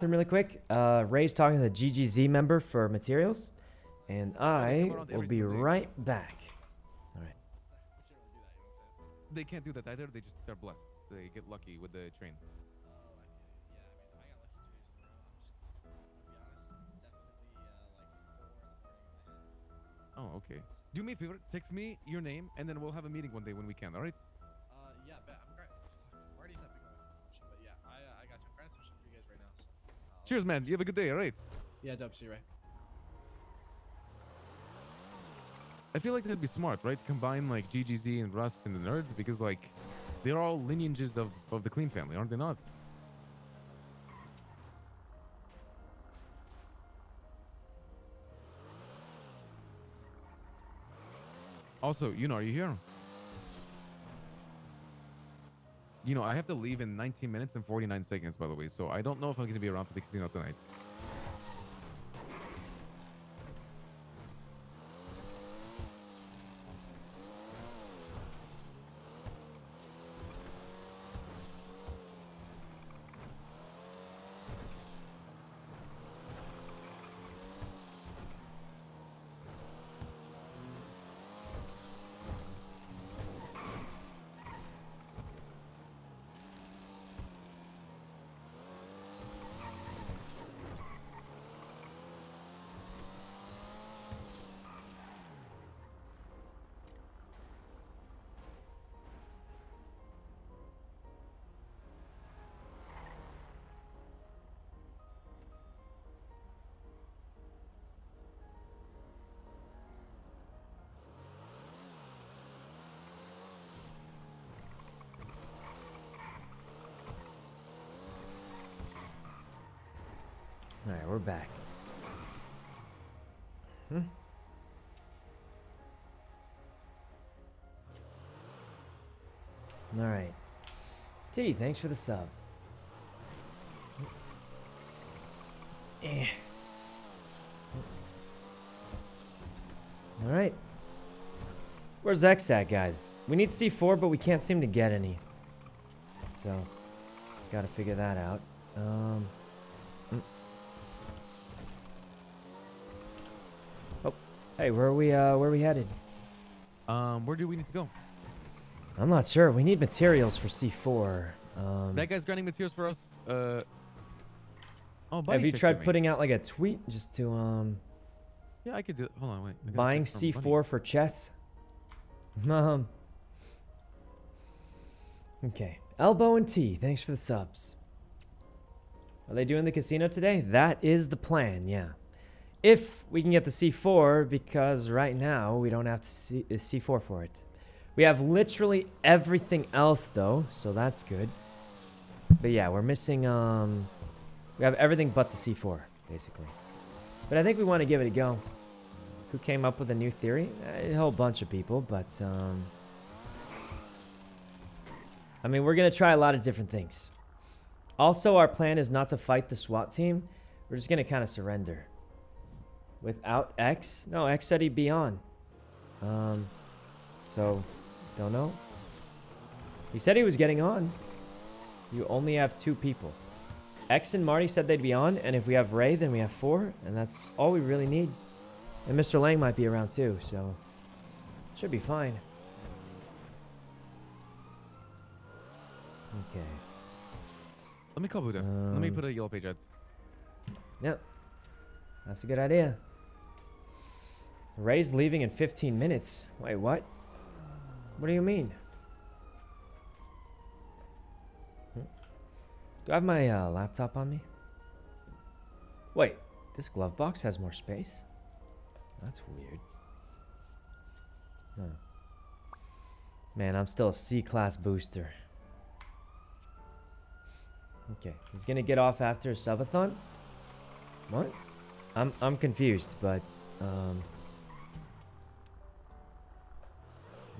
really quick. Uh, Ray's talking to the GGZ member for materials, and I will be right back. All right. They can't do that either. They just they're blessed. They get lucky with the train. Oh, okay. Do me a favor. Text me your name, and then we'll have a meeting one day when we can. All right? Cheers, man. You have a good day. All right. Yeah, Dub, see you, right? I feel like that'd be smart, right? Combine like GGZ and Rust and the nerds because like they're all lineages of of the Clean family, aren't they not? Also, you know, are you here? You know, I have to leave in 19 minutes and 49 seconds, by the way, so I don't know if I'm going to be around for the casino tonight. All right. T, thanks for the sub. Eh. All right. Where's X at, guys? We need C4, but we can't seem to get any. So, gotta figure that out. Um. mm. Oh, hey, where are we? Uh, where are we headed? Um, where do we need to go? I'm not sure. We need materials for C4. Um, That guy's grinding materials for us. Uh. Oh, have you tried me. putting out like a tweet just to um Yeah, I could do. It. Hold on, wait. I got a buying C4 Bunny. for chess? Um. Okay. Elbow and T. Thanks for the subs. Are they doing the casino today? That is the plan. Yeah. If we can get the C4, because right now we don't have to see uh, C4 for it. We have literally everything else though, so that's good. But yeah, we're missing um we have everything but the C4 basically. But I think we want to give it a go. Who came up with a new theory? A whole bunch of people, but um I mean, we're going to try a lot of different things. Also, our plan is not to fight the SWAT team. We're just going to kind of surrender. Without X? No, X said he'd be on. Um, so, don't know. He said he was getting on. You only have two people. X and Marty said they'd be on, and if we have Ray, then we have four, and that's all we really need. And Mr. Lang might be around too, so should be fine. Okay. Let me call Buddha. Let me Um, put a yellow page ad. Yep. That's a good idea. Ray's leaving in 15 minutes. Wait, what? What do you mean? Do I have my uh, laptop on me? Wait, this glove box has more space? That's weird. Huh. Man, I'm still a C-class booster. Okay, he's gonna get off after a subathon? What? I'm I'm confused, but um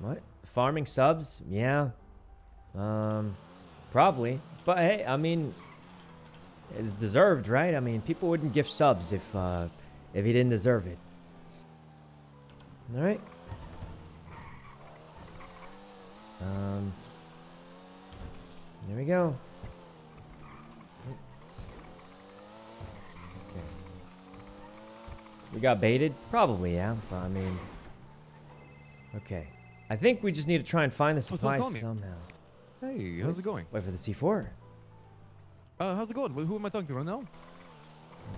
What? farming subs? Yeah. Um, probably. But hey, I mean, it's deserved, right? I mean, people wouldn't give subs if, uh, if he didn't deserve it. Alright. Um, there we go. Okay. We got baited? Probably, yeah. I mean... Okay. I think we just need to try and find the supplies me. somehow. Hey, how's it going? Wait for the C4. Uh, how's it going? Who am I talking to right now?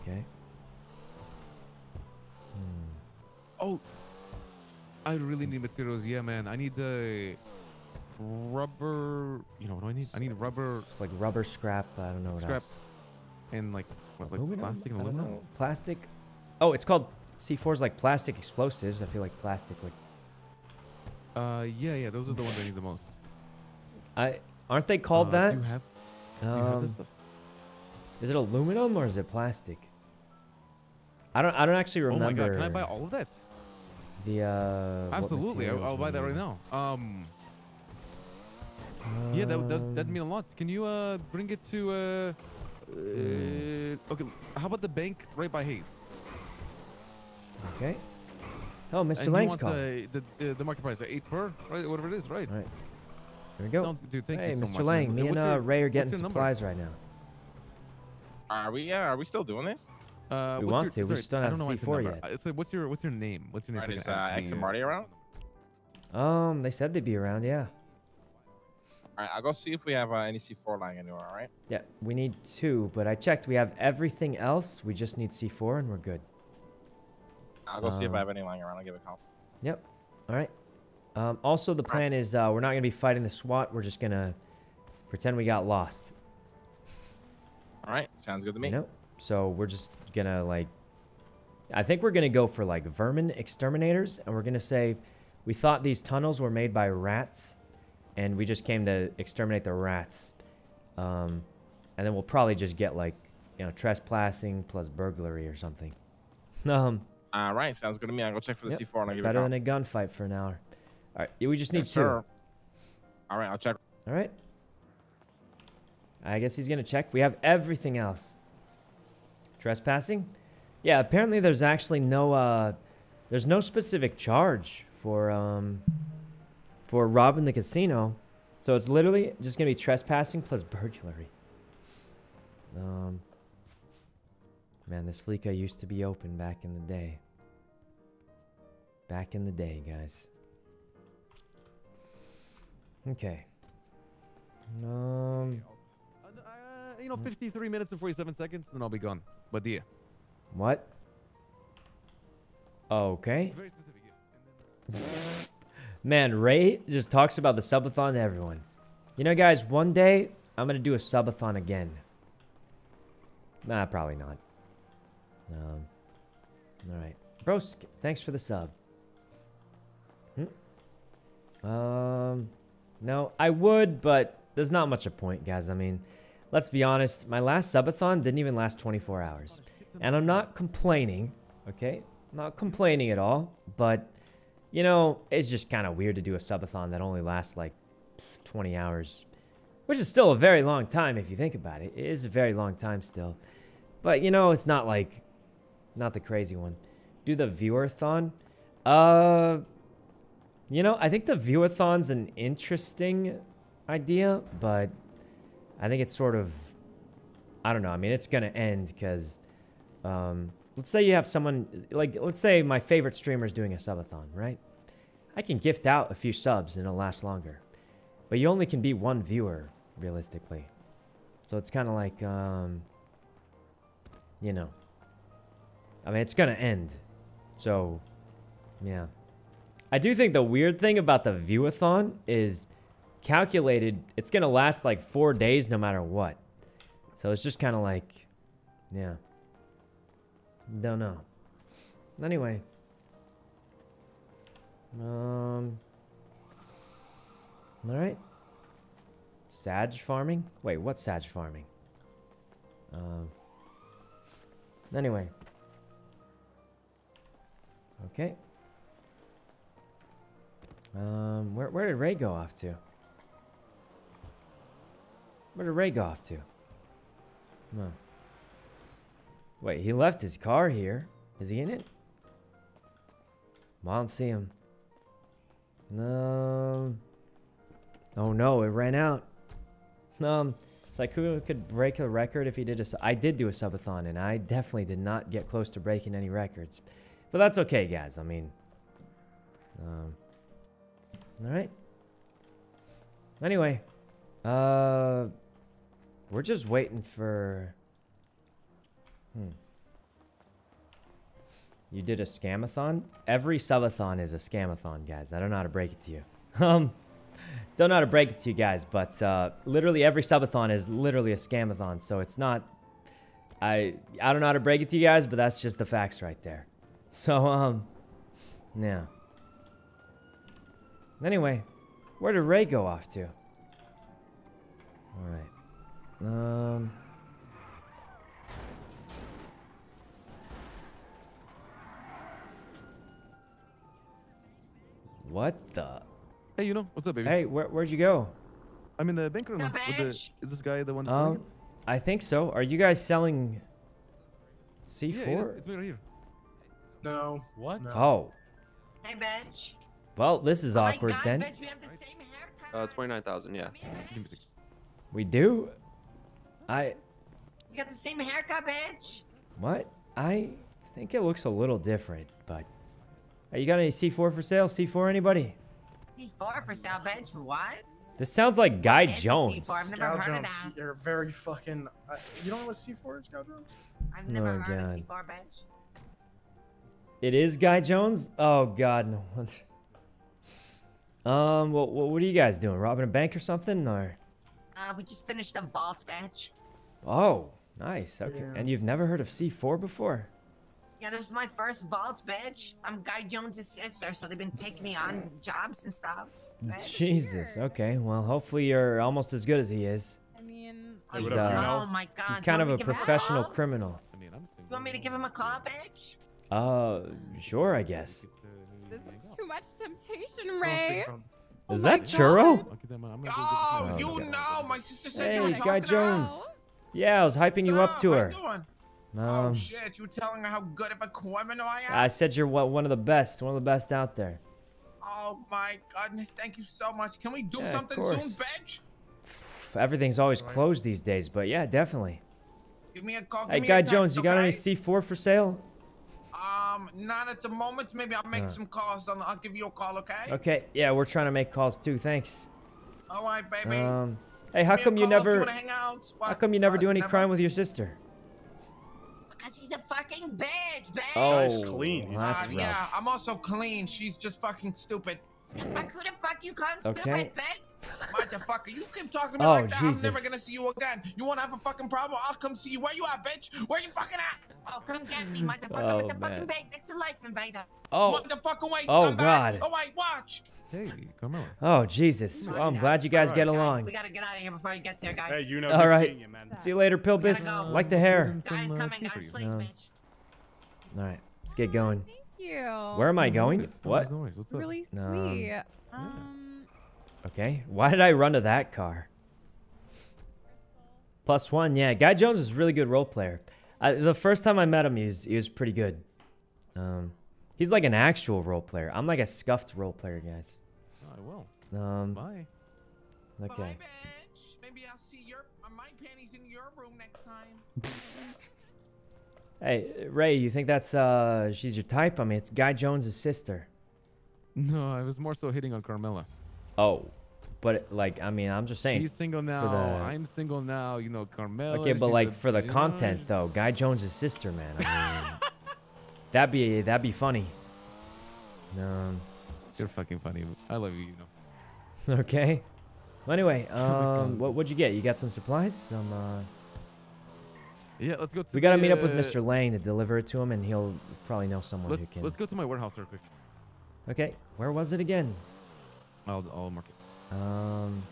Okay. Hmm. Oh, I really need materials. Yeah, man. I need uh, rubber. You know what do I need? I need rubber It's like rubber scrap. I don't know what Scrap. else. and like what, like Aluminum? plastic and aluminum. Plastic. Oh, it's called C4's like plastic explosives. I feel like plastic would. Uh, yeah, yeah. Those are the ones I need the most. I aren't they called Uh, that? Do you have? Do you have Um, this stuff? is it aluminum or is it plastic? I don't. I don't actually remember. Oh my god! Can I buy all of that? the uh? Absolutely. I'll, I'll buy that right now. Um. Yeah, that that that'd Um, mean a lot. Can you uh bring it to uh, uh okay? How about the bank right by Hayes? Okay. Oh, And Mr. you Lang's want, call. Uh, the uh, the market price, uh, eight per, right? Whatever it is, right? Right. Here we go. Sounds dude. Thank hey, you so Mr. much. Lang, man. me and uh, your- Ray are getting your number? supplies right now. Are we? Yeah. Are we still doing this? Uh, We want your, to, we sorry, just don't I have don't know why I said C4 yet. Uh, so what's your what's your name? What's your name? Alright, so is I can uh, add X and Marty around? Um, they said they'd be around. Yeah. All right, I'll go see if we have uh, any C4 lying anywhere. All right. Yeah, we need two, but I checked. We have everything else. We just need C4 and we're good. I'll go see if Um, I have any lying around. I'll give it a call. Yep. All right. Um, also, the plan is uh, we're not going to be fighting the SWAT. We're just going to pretend we got lost. All right. Sounds good to me. You know? So we're just going to, like, I think we're going to go for, like, vermin exterminators. And we're going to say we thought these tunnels were made by rats. And we just came to exterminate the rats. Um, and then we'll probably just get, like, you know, trespassing plus burglary or something. Um, All right. Sounds good to me. I'll go check for the Yep, C4 and I'll give better it a than a gunfight for an hour. All right. We just need Yes, two. sir. All right. I'll check. All right. I guess he's going to check. We have everything else. Trespassing? Yeah, apparently there's actually no uh there's no specific charge for um for robbing the casino. So it's literally just going to be trespassing plus burglary. Um Man, this Fleeca used to be open back in the day. Back in the day, guys. Okay. Um, Uh, uh, you know, 53 minutes and 47 seconds, then I'll be gone. But yeah, what? Okay. it's very specific. Yes. Man, Ray just talks about the subathon to everyone. You know, guys, one day I'm gonna do a subathon again. Nah, probably not. Um. All right, bros. Thanks for the sub. Hmm? Um. No, I would, but there's not much a point, guys. I mean, let's be honest. My last subathon didn't even last 24 hours. And I'm not complaining, okay? Not complaining at all, but you know, it's just kind of weird to do a subathon that only lasts like 20 hours, which is still a very long time if you think about it. It is a very long time still. But you know, it's not like not the crazy one. Do the viewer-thon? Uh you know, I think the viewer-thon's an interesting idea, but I think it's sort of I don't know. I mean, it's going to end cuz um let's say you have someone like let's say my favorite streamer is doing a subathon, right? I can gift out a few subs and it'll last longer. But you only can be one viewer realistically. So it's kind of like um you know. I mean, it's to end. So yeah. I do think the weird thing about the viewathon is calculated it's to last like 4 days no matter what. So it's just kind of like yeah. Don't know. Anyway. Um. All right. Sag farming? Wait, what's Sag farming? Um. Anyway. Okay. Um, where, where did Ray go off to? Where did Ray go off to? Huh. Wait, he left his car here. Is he in it? Well, I don't see him. No. Oh no, it ran out. Um, Saiku could break the record if he did a. I did do a subathon, and I definitely did not get close to breaking any records. But that's okay, guys. I mean, um, all right. Anyway, uh, we're just waiting for. Hmm. You did a scamathon? Every subathon is a scamathon, guys. I don't know how to break it to you. Um, don't know how to break it to you guys, but uh, literally every subathon is literally a scamathon. So it's not. I I don't know how to break it to you guys, but that's just the facts right there. So um, yeah. Anyway, where did Ray go off to? All right. Um. What the? Hey, you know what's up, baby? Hey, where, where'd you go? I'm in the bank room. The With the, is this guy the one? selling Um, it? I think so. Are you guys selling C4? Yeah, it is. It's me right here. No. What? No. oh, Hey, Bench. well, this is Oh awkward God, then. Bench, we have the same haircut. Uh, 29,000, yeah. Come here, Bench. Give me a sec. We do? I You got the same haircut, Bench. what? I think it looks a little different, but hey, you got any C4 for sale? C4 anybody? C4 for sale, Bench. What? This sounds like Guy What is Jones. C4? I've never Scout heard Jones, of that. you're very fucking. Uh, you don't know what C4 is, Scout Jones? I've never Oh, heard God. of C4, Bench. It is Guy Jones? Oh god, no. um, what, what what are you guys doing? Robbing a bank or something or Uh, we just finished the vault, Bench. Oh, nice. Okay. Yeah. And you've never heard of C4 before? Yeah, this is my first vault, Bench. I'm Guy Jones' sister, so they've been taking me on jobs and stuff. Bench. Jesus. Okay. Well, hopefully you're almost as good as he is. I mean, Hey, He's, uh, oh my God. He's kind of a to give him professional call? criminal. I mean, I'm single. You want me to give him a call, Bench? Uh, sure, I guess. this is too much temptation, Don't Ray. speak Oh Is that Churro? God. Okay, then I'm gonna go Oh, you man. know, my sister said Hey, you were Guy talking to her. Jones. Yeah, I was hyping you up to her. Um, oh shit, you telling her how good of a criminal I am? I said you're one one of the best, one of the best out there. Oh my goodness, thank you so much. Can we do Yeah, something soon, Bench? Everything's always closed these days, but yeah, definitely. Give me a call. Give Hey, me Guy a text, Jones, you got any? C4 for sale? Um, not at the moment. Maybe I'll make Uh. some calls and I'll give you a call, okay? Okay, yeah, we're trying to make calls too. Thanks. All right, baby. Um, hey, how Give me a come you never? wanna hang out. How come you never What? do any crime with your sister? Because he's a fucking bitch, bitch. Oh, Nice, clean. well, that's Uh, yeah. I'm also clean. She's just fucking stupid. Fuck who the fuck you calling Okay. stupid, bitch? Motherfucker, you keep talking to me Oh, like that. I'm never gonna see you again. You wanna have a fucking problem? I'll come see you. Where you at, bitch? Where you fucking at? Oh, come get me, motherfucker, Oh, with the man. fucking bait. That's a life invader. Oh, Motherfucking way, Oh, scumbag. God. Oh, wait, watch. Hey, Carmela. oh, Jesus. Well, I'm glad you guys get along. We gotta get out of here before he gets here, guys. Hey, you know, All good right. seeing you, man. See you later, Pilbis. gotta go. Like the hair. Some, Guys uh, coming, guys, please, Um, bitch. All right, let's get going. Thank you. Where am I going? worries, no What? worries, no worries. What's up? Really Um, sweet. Um, Okay. Why did I run to that car? Plus one. Yeah, Guy Jones is a really good role player. I, the first time I met him, he was he was pretty good. Um, he's like an actual role player. I'm like a scuffed role player, guys. Oh, I will. Um, Bye. okay. Bye, bitch. Maybe I'll see your uh, my panties in your room next time. Hey, Ray, you think that's uh she's your type? I mean, it's Guy Jones' sister. No, I was more so hitting on Carmela. Oh, but like, I mean, I'm just saying. She's single now. the- I'm single now. You know, Carmela. Okay, but like a- for the you know, content though, Guy Jones' sister, man. I mean, that'd be that'd be funny. Um, You're fucking funny. I love you. You know. okay. Well, anyway, um, what what'd you get? You got some supplies? Some. Uh, Yeah, let's go. To we gotta the, meet up with Mr. Lang to deliver it to him, and he'll probably know someone who can. let's go to my warehouse real quick. Okay, where was it again? I'll I'll mark it. Um,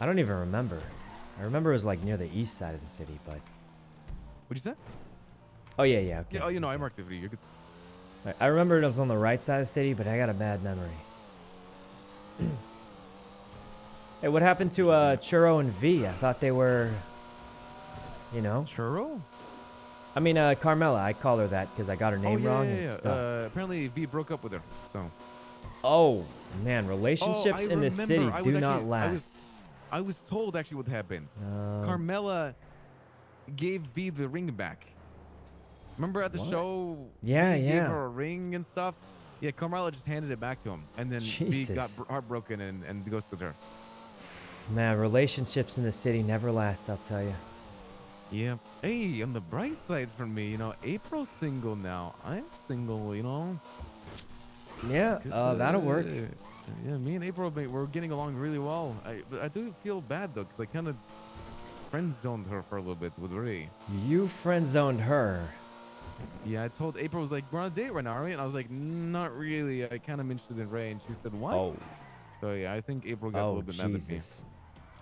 I don't even remember. I remember it was like near the east side of the city, but What'd you say? oh yeah, yeah, okay. Yeah. Oh, you know, I marked the you. You're good. I- I remember it was on the right side of the city, but I got a bad memory. hey, what happened to uh, Churro and V? I thought they were, you know. Churro? I mean, uh, Carmela. I call her that because I got her name oh, yeah, wrong yeah, and yeah. stuff. Uh, apparently, V broke up with her. So oh man, relationships I in this city do was not actually- I was- last. I was told actually what happened. Um, Carmela gave V the ring back Remember at the What? show? Yeah, V yeah. Gave her a ring and stuff. Yeah, Carmela just handed it back to him, and then V got heartbroken and and ghosted her. Man, relationships in the city never last, I'll tell you. Yeah. Hey, on the bright side for me, you know, April's single now. I'm single, you know. Yeah, uh, that'll work. Yeah, me and April, mate, we're getting along really well. I but I do feel bad though, cause I kind of friend zoned her for a little bit with Ray. You friend zoned her. Yeah, I told April I was like, we're on a date right now, right? And I was like, not really. I kind of interested in Ray, and she said, what? Oh, So yeah, I think April got a oh, little bit mad at me. Jesus.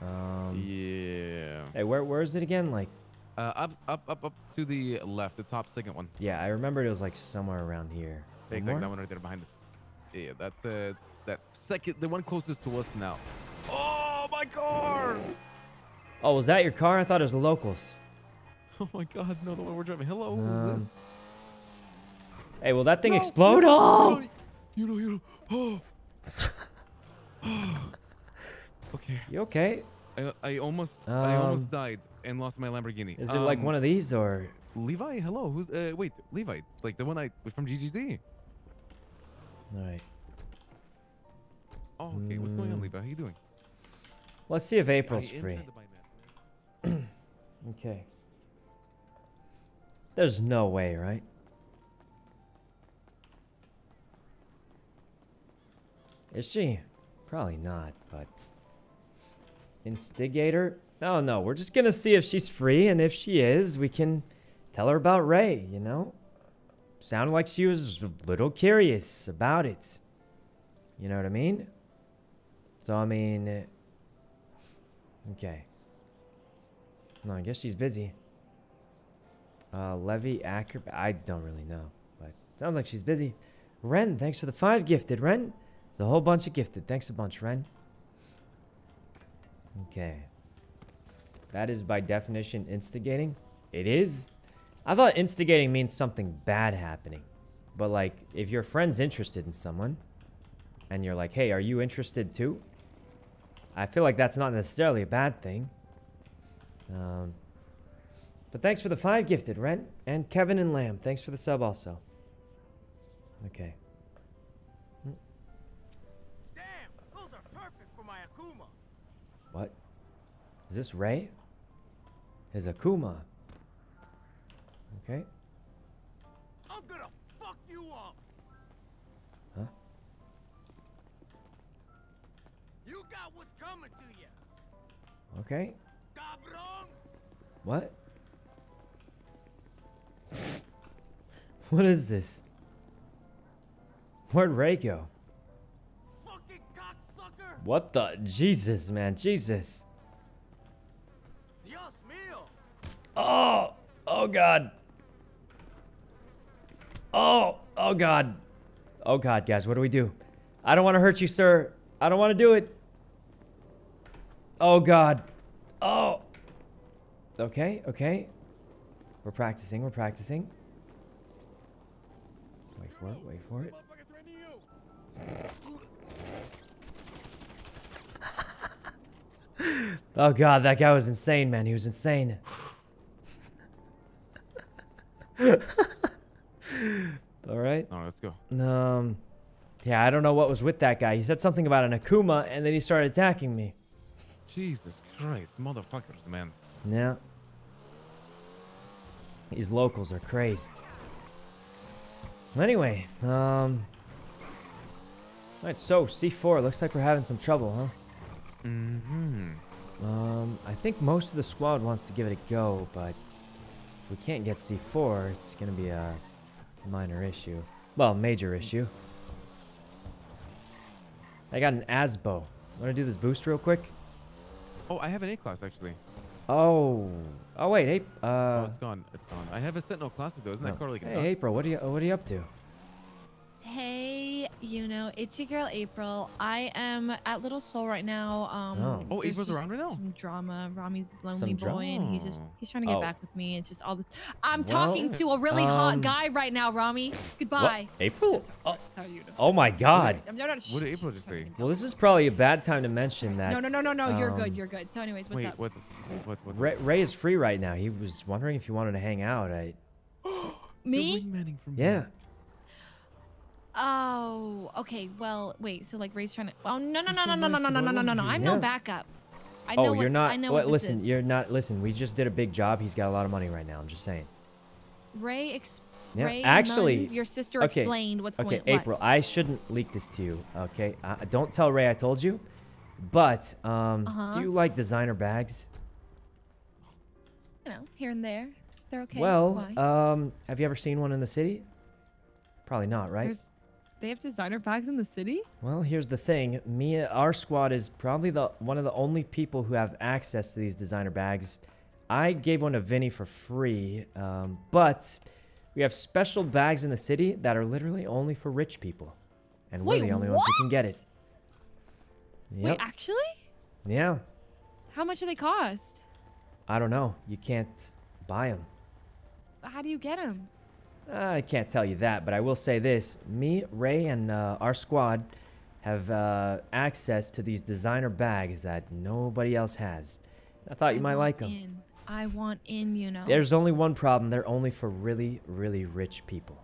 Um, Yeah. Hey, where where is it again? Like, Uh, up, up, up, up to the left, the top second one. yeah, I remembered it was like somewhere around here. One Exactly, more? that one right there behind us. Yeah, that's uh, that second, the one closest to us now. Oh my car! Oh, was that your car? I thought it was the locals. Oh my God, no, the one we're driving. Hello, who's Um, this? Hey, will that thing No, explode? you- Oh! You know, you know. Oh. okay, You okay? I, I almost, I almost Um, died and lost my Lamborghini. Is it like Um, one of these or? Levi? Hello, who's? Uh, wait, Levi, like the one I was from GGZ. All right. Oh, okay. What's going on, Mm. Levi? How you doing? Let's see if April's free. trying to buy meds. Okay. There's no way, right? Is she? Probably not, but. Instigator? No, no, we're just gonna see if she's free, and if she is, we can tell her about Ray, you know? Sounded like she was a little curious about it. You know what I mean? So, I mean. eh, Okay. No, I guess she's busy. Uh, Levi, Acrobat. I don't really know, but sounds like she's busy. Ren, thanks for the five gifted. Ren, there's a whole bunch of gifted. Thanks a bunch, Ren. Okay. That is by definition instigating. It is. I thought instigating means something bad happening. But like, if your friend's interested in someone, and you're like, hey, are you interested too? I feel like that's not necessarily a bad thing. Um, but thanks for the five gifted, Rent. And Kevin and Lamb, thanks for the sub also. Okay. Damn, those are perfect for my Akuma. What? Is this Ray? His Akuma. Okay. I'm gonna fuck you up. Huh? You got what's coming to you, Okay. cabron. What? what is this? Where'd Ray go? Fucking cocksucker. What the? Jesus, man. Jesus. Dios mío. Oh, oh God. Oh, oh God. Oh God, guys, what do we do? I don't want to hurt you, sir. I don't want to do it. Oh God. Oh. Okay, okay. We're practicing, we're practicing. Wait for it, wait for it. Oh God, that guy was insane, man. He was insane. All right. All right, let's go. Um, yeah, I don't know what was with that guy. He said something about an Akuma, and then he started attacking me. Jesus Christ, motherfuckers, man. Yeah. These locals are crazed. Anyway, um. Alright, so C4, looks like we're having some trouble, huh? Mm-hmm. Um, I think most of the squad wants to give it a go, but if we can't get C4, it's gonna be a minor issue. Well, major issue. I got an ASBO. Wanna do this boost real quick? Oh, I have an A class actually. Oh. Oh wait, hey, oh, uh. it's gone. It's gone. I have a Sentinel classic though. Isn't no. that car like Hey, nuts? April, what are you what are you up to? Hey, you know, it's your girl April. I am at Little Seoul right now. Um, Oh. Oh, there's April's just around right now? Some drama. Rami's lonely Some boy, and he's just he's trying to get Oh. back with me. It's just all this. I'm Well, talking to a really um, hot guy right now, Rami. Goodbye. What? April? Sorry, Oh, sorry, sorry, you know. oh my god. I'm- no, no, What did April just say? Well, this is probably a bad time to mention that. No, no, no, no, no. You're um, good. You're good. So, anyways, what's Wait, up? what? What? What? Ray, Ray is free right now. He was wondering if you wanted to hang out. I. Me? wingmanning from Yeah. Oh, okay. Well, wait. So like Ray's trying to. Oh no no no no no no no no no no no no! I'm no backup. I know Oh, what, you're not. I know what this listen, is. you're not. Listen, we just did a big job. He's got a lot of money right now. I'm just saying. Ray, ex- Yeah, Ray actually- Munn, your sister okay, explained what's Okay, going. what? April, I shouldn't leak this to you. Okay, uh, don't tell Ray I told you. But um, Uh-huh. do you like designer bags? You know, here and there, they're okay. well, Why? um, have you ever seen one in the city? Probably not, right? There's, they have designer bags in the city. Well, here's the thing. Me, our squad is probably the one of the only people who have access to these designer bags. I gave one to Vinny for free, um, but we have special bags in the city that are literally only for rich people, and we're the only ones who can get it. Wait, Yep. actually, Yeah. how much do they cost? I don't know. You can't buy them. How do you get them? I can't tell you that, but I will say this: me, Ray, and uh, our squad have uh, access to these designer bags that nobody else has. I thought you might like them. In. I want in. You know. There's only one problem. They're only for really, really rich people.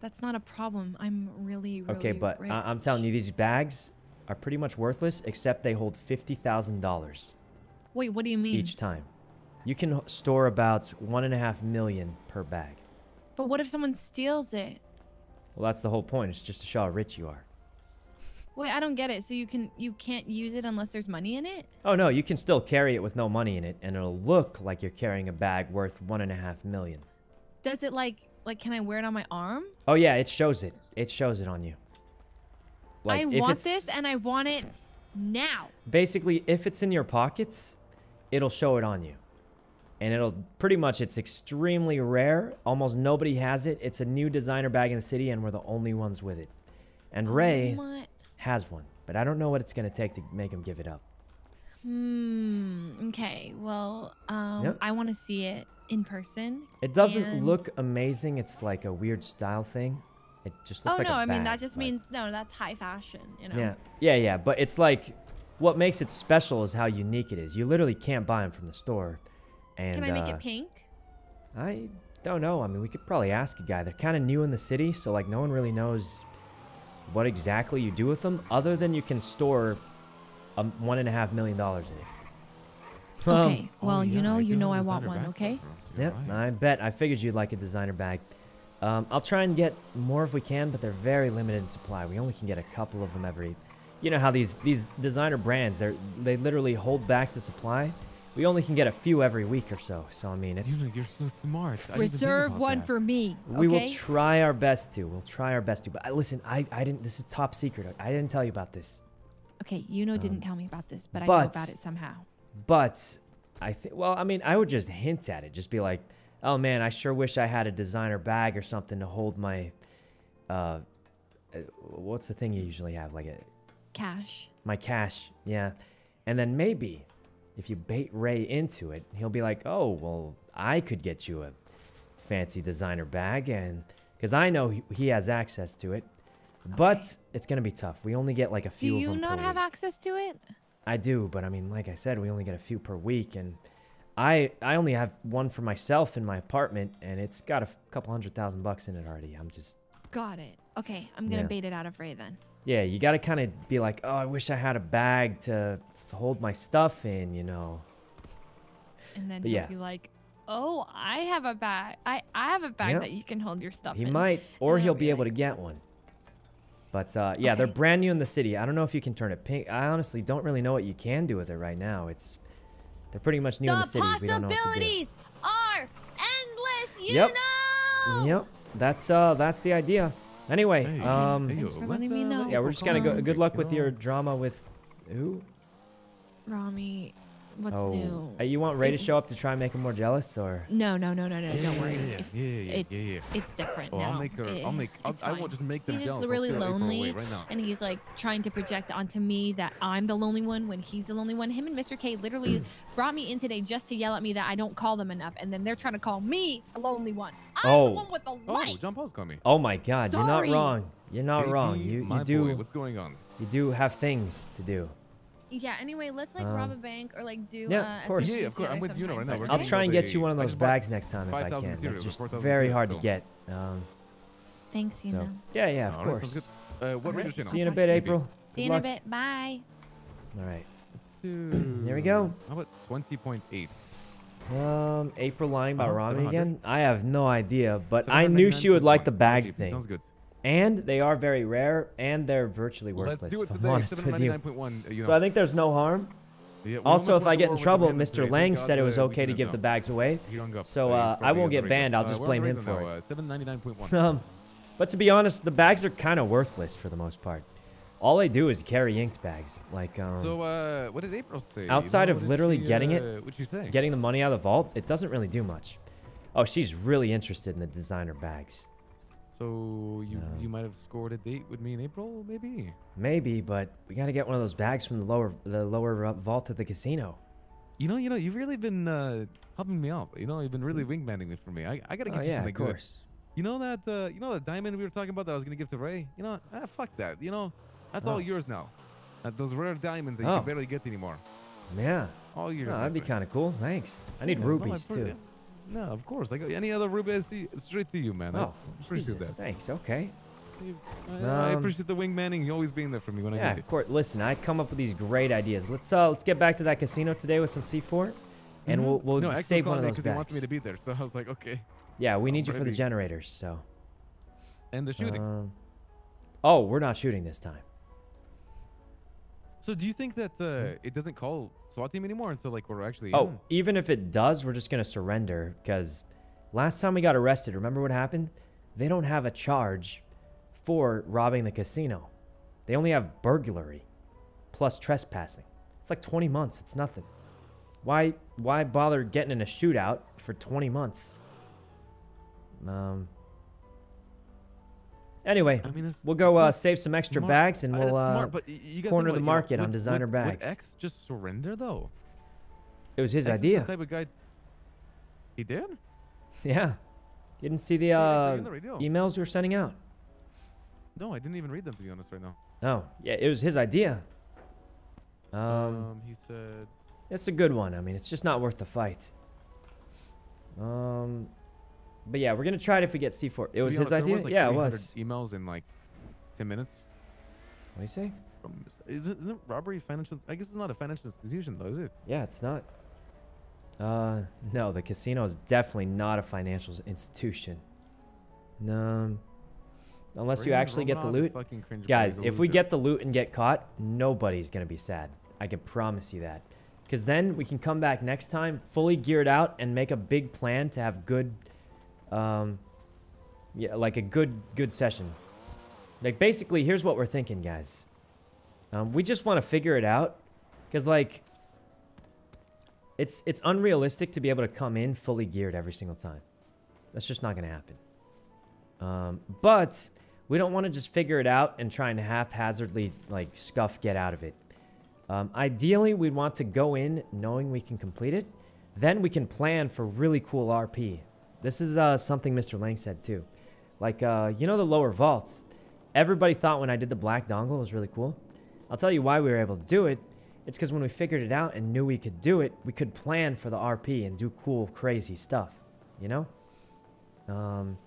That's not a problem. I'm really, really. okay, but I- I'm telling you, these bags are pretty much worthless, except they hold fifty thousand dollars Wait, what do you mean? each time. You can store about one and a half million per bag. But what if someone steals it? Well, that's the whole point. It's just to show how rich you are. Wait, I don't get it. So you can you can't use it unless there's money in it? Oh no, you can still carry it with no money in it, and it'll look like you're carrying a bag worth one and a half million. Does it like like can I wear it on my arm? Oh yeah, it shows it. It shows it on you. Like, I want this and I want it now. Basically, if it's in your pockets, it'll show it on you. And it'll pretty much, it's extremely rare. Almost nobody has it. It's a new designer bag in the city, and we're the only ones with it. And Ray Oh has one, but I don't know what it's going to take to make him give it up. Hmm. Okay. Well, um, Yep. I want to see it in person. It doesn't and- look amazing. It's like a weird style thing. It just Oh looks like no! a I mean that just but- means no. That's high fashion. You know. Yeah, yeah, yeah. But it's like, what makes it special is how unique it is. You literally can't buy them from the store. And Can I make uh, it pink? I don't know. I mean, we could probably ask a guy. They're kind of new in the city, so like no one really knows what exactly you do with them, other than you can store a one and a half million dollars in it. Um, Okay. Well, Oh, you know, you know, I want one. bag Okay. for. Yep, You're right. I bet. I figured you'd like a designer bag. Um, I'll try and get more if we can, but they're very limited in supply. We only can get a couple of them every. You know how these these designer brands they're they literally hold back the supply. We only can get a few every week or so. So I mean, it's Yuno, you're so smart. I didn't even think Reserve one that. for me. Okay. we will try our best to. We'll try our best to. But I, listen, I I didn't. This is top secret. I didn't tell you about this. okay. You know, didn't Um, tell me about this, but, I know about it somehow. But I think, well, I mean, I would just hint at it. Just be like, oh man, I sure wish I had a designer bag or something to hold my, uh, uh, what's the thing you usually have? Like a, Cash. my cash. Yeah. And then maybe if you bait Ray into it, he'll be like, oh, well, I could get you a fancy designer bag. And because I know he, he has access to it. But it's going to be tough. We only get like a Do few of you not have week. access to it? I do, but I mean, like I said, we only get a few per week, and I I only have one for myself in my apartment, and it's got a couple hundred thousand bucks in it already. I'm just Got it. Okay, I'm gonna Yeah. bait it out of Ray then. yeah, you got to kind of be like, oh, I wish I had a bag to hold my stuff in, you know. And then But he'll yeah. be like, "Oh, I have a bag. I I have a bag Yep. that you can hold your stuff He in." might, or then he'll I'll be be able to get one. But uh, yeah, they're brand new in the city. I don't know if you can turn it pink. I honestly don't really know what you can do with it right now. It's they're pretty much new in the the city. We don't know what to do. possibilities are endless. You Yep. know. Yep, that's uh that's the idea. Anyway, Hey, um, hey, Thanks yo, for letting me know. Yeah, we're just gonna go. Good luck with your drama with who? Rami, what's oh, new? uh, you want Ray to show up to try and make him more jealous, or? No, no, no, no, no. Yeah, Don't worry. yeah, yeah, It's yeah, yeah, it's yeah, yeah. it's different Oh, now. I'll make her. I'll Eh, make. I'll, it's I fine. won't just make them He's just jealous. I'll really lonely, right and he's like trying to project onto me that I'm the lonely one when he's the lonely one. Him and Mr. K literally brought me in today just to yell at me that I don't call them enough, and then they're trying to call me a lonely one. I'm Oh. the one with the Oh. John Paul's coming. Oh my God, Sorry. you're not wrong. You're not JP, wrong. You you do Boy, what's going on? you do have things to do. Yeah. Anyway, let's like Um, rob a bank or like do. yeah, uh, of course. SPCCI Yeah, of course, I'm with you right sometimes, now. like, We're I'll try and get you one of those bags next time if I can. materials, It's just very hard to get. Um, Thanks, you so know. yeah, yeah, of Alright, course. Uh, what Alright, radio channel? See you in a bit, to you. April. See you in a bit. Bye. All right. Let's do. There we go. How about 20.8? Um, April lying about Uh-huh, Rami again? I have no idea, but I knew she would like the bag GP, thing. Sounds good. And they are very rare, and they're virtually worthless. Let's do it if I'm today. honest with you. 799.1 uh, You know. So I think there's no harm. Yeah, Also, if I get in trouble. Mr. Lang said it was okay to give the bags away. He hung up. So, uh, I won't get banned. I'll just blame him for it. uh, 799.1. Um, but to be honest, the bags are kind of worthless for the most part. All they do is carry inked bags. Like, um, So, uh, what did April say? You outside know, of literally she, getting it, uh, What'd she say? getting the money out of the vault, it doesn't really do much. Oh, she's really interested in the designer bags. So you No. you might have scored a date with me in April, maybe. Maybe, but we got to get one of those bags from the lower the lower vault of the casino. You know, you know, you've really been uh, helping me out. You know, you've been really wingmanning me for me. I, I gotta get Oh you yeah, something of good. course. You know that uh, you know that diamond we were talking about that I was gonna give to Ray. You know, ah, fuck that. You know, that's Oh. all yours now. Uh, those rare diamonds that you Oh. can barely get anymore. Yeah, All yours. no, that'd be kind of cool. Thanks. I need Yeah, rubies put too. it- No, of course. Like any other ruby, I see straight to you, man. I Oh, appreciate Jesus, that. thanks. Okay. I, I Um, appreciate the wing manning. You always being there for me when I Yeah, need of it. course. Listen, I come up with these great ideas. Let's uh, let's get back to that casino today with some C4, and Mhm. we'll we'll no, save one of those 'cause he wants me to be there. So I was like, okay. Yeah, we I'm need you for the generators. So. And the shooting. Um, oh, we're not shooting this time. So do you think that uh, it doesn't call SWAT team anymore until like we're actually? Oh, in? even if it does, we're just gonna surrender because last time we got arrested, remember what happened? They don't have a charge for robbing the casino. They only have burglary plus trespassing. It's like 20 months. It's nothing. Why why bother getting in a shootout for 20 months? Um Anyway, I mean, we'll go uh, save some extra smart. bags and Uh, we'll uh, smart, you corner the market know, on designer would, bags. Would X just surrender though? it was his X idea. type of guy. He did. Yeah. You didn't see the uh, the emails we were sending out? No, I didn't even read them to be honest right now. Oh, yeah, it was his idea. Um, Um, he said. it's a good one. I mean, it's just not worth the fight. Um, but yeah, we're gonna try it if we get C4. It to was his idea. like yeah, it 300 was. Emails in like ten minutes. What do you say? From, is it isn't robbery financial? I guess it's not a financial institution though, is it? Yeah, it's not. Uh, no, the casino is definitely not a financial institution. No, unless you actually get the loot. fucking cringe, but Guys, if we get the loot and get caught, nobody's gonna be sad. I can promise you that. Because then we can come back next time fully geared out and make a big plan to have good, um, yeah, like a good good session. Like basically, here's what we're thinking, guys. Um, we just want to figure it out, because like, it's it's unrealistic to be able to come in fully geared every single time. That's just not gonna happen. Um, but we don't want to just figure it out and try and haphazardly like scuff get out of it. Um, ideally, we'd want to go in knowing we can complete it. Then we can plan for really cool RP. This is uh, something Mr. Lang said too. Like, uh, you know, the lower vaults. Everybody thought when I did the black dongle was really cool. I'll tell you why we were able to do it. It's because when we figured it out and knew we could do it, we could plan for the RP and do cool, crazy stuff. You know? Um,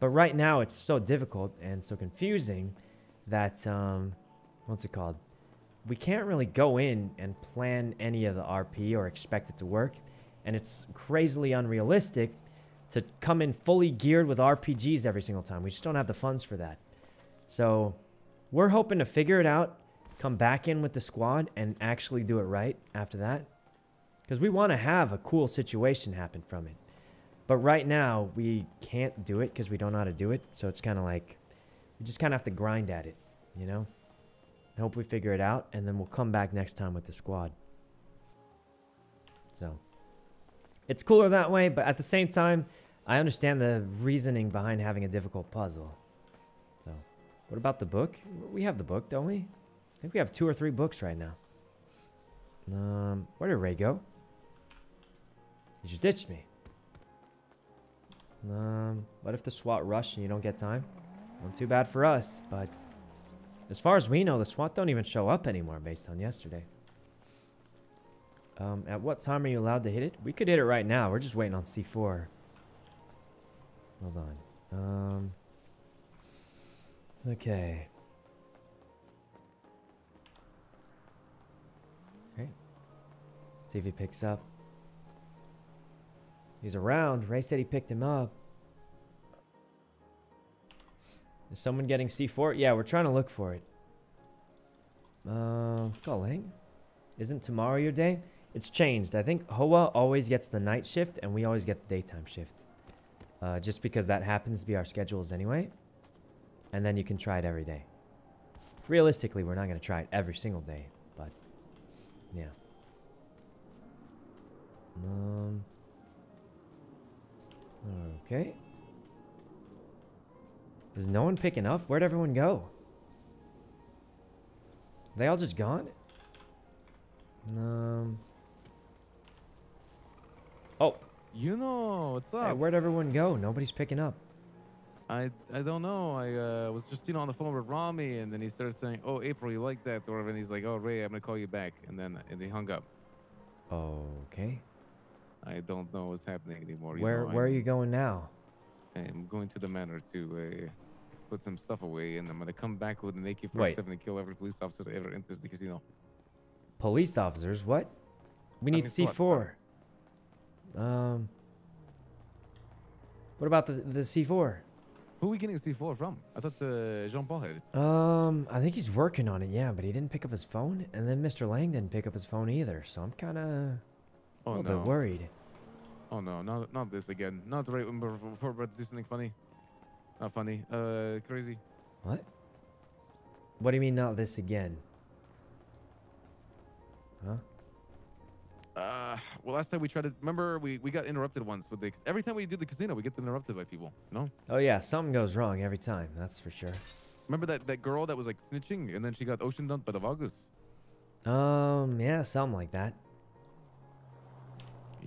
but right now, it's so difficult and so confusing that, um, what's it called? We can't really go in and plan any of the RP or expect it to work. And it's crazily unrealistic to come in fully geared with RPGs every single time. We just don't have the funds for that. So we're hoping to figure it out, come back in with the squad, and actually do it right after that. Because we want to have a cool situation happen from it. But right now, we can't do it because we don't know how to do it. So it's kind of like, we just kind of have to grind at it, you know? Hope we figure it out, and then we'll come back next time with the squad. So, it's cooler that way, but at the same time, I understand the reasoning behind having a difficult puzzle. So, what about the book? We have the book, don't we? I think we have two or three books right now. Um, where did Ray go? He just ditched me. Um, what if the SWAT rush and you don't get time? Well, too bad for us, but as far as we know, the SWAT don't even show up anymore based on yesterday. Um, at what time are you allowed to hit it? We could hit it right now. We're just waiting on C4. Hold on. Um. Okay. Okay. See if he picks up. He's around. Ray said he picked him up. Is someone getting C4? Yeah, we're trying to look for it. Uh, let's call Lang. Isn't tomorrow your day? It's changed. I think Hoa always gets the night shift and we always get the daytime shift. Uh, just because that happens to be our schedules anyway. And then you can try it every day. Realistically, we're not going to try it every single day, but yeah. Um. Okay. Is no one picking up? Where'd everyone go? They all just gone? Um. Oh, You know, what's hey, up? where'd everyone go? Nobody's picking up. I I don't know. I uh, was just you know on the phone with Ramee, and then he started saying, "Oh, April, you like that?" Or whatever. And he's like, "Oh, Ray, I'm gonna call you back." And then and he hung up. Okay. I don't know what's happening anymore. you Where know, where are you going now? I'm going to the manor to uh, put some stuff away, and I'm gonna come back with an AK-47 Wait. and kill every police officer that ever enters the casino. Police officers? What? We I need mean, C4. Um. What about the the C4? Who are we getting a C4 from? I thought uh, Jean Paul had it. Um, I think he's working on it, yeah, but he didn't pick up his phone, and then Mr. Lang didn't pick up his phone either, so I'm kind of a Oh little no! bit worried. Oh no! Not not this again. Not right when we're, we're, we're doing something funny. Not funny. Uh, crazy. What? What do you mean not this again? Huh? Uh, well, last time we tried to remember we, we got interrupted once with the every time we do the casino we get interrupted by people. No, Oh yeah, something goes wrong every time. That's for sure. remember that that girl that was like snitching and then she got ocean dumped by the Vagos. Um, yeah, something like that.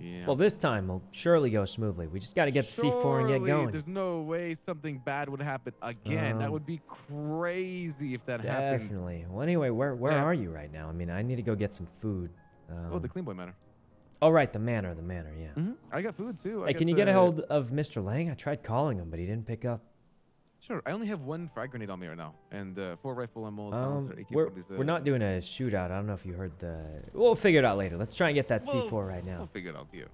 Yeah. Well, this time will surely go smoothly. We just got to get the C4 and get going. There's no way something bad would happen again. that Um, would be crazy if that happened. Definitely. Well, anyway, where where Yeah. are you right now? I mean, I need to go get some food. Um, Oh, the clean boy matter. oh, right, the manor, the manor, yeah. hmm I got food too. I Hey, can you get a hold of Mr. Lang? I tried calling him, but he didn't pick up. Sure. I only have one frag grenade on me right now, and uh, four rifle ammo, Um, we're, AK-47. we're not doing a shootout. I don't know if you heard the. We'll figure it out later. Let's try and get that Well, C4 right now. We'll figure it out here.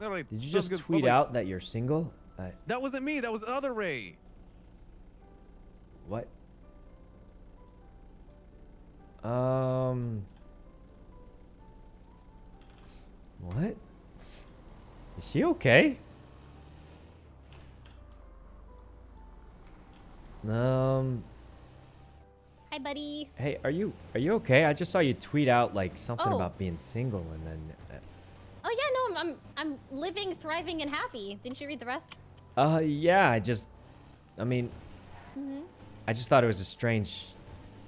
All right. Did you just good. Oh, tweet wait, out that you're single? Uh, That wasn't me. That was the other Ray. what? Um. What? Is she okay? Um. Hi, buddy. Hey, are you are you okay? I just saw you tweet out like something Oh. about being single, and then. Oh yeah, no, I'm, I'm I'm living, thriving, and happy. Didn't you read the rest? Uh, uh yeah. I just. I mean, Mm-hmm. I just thought it was a strange.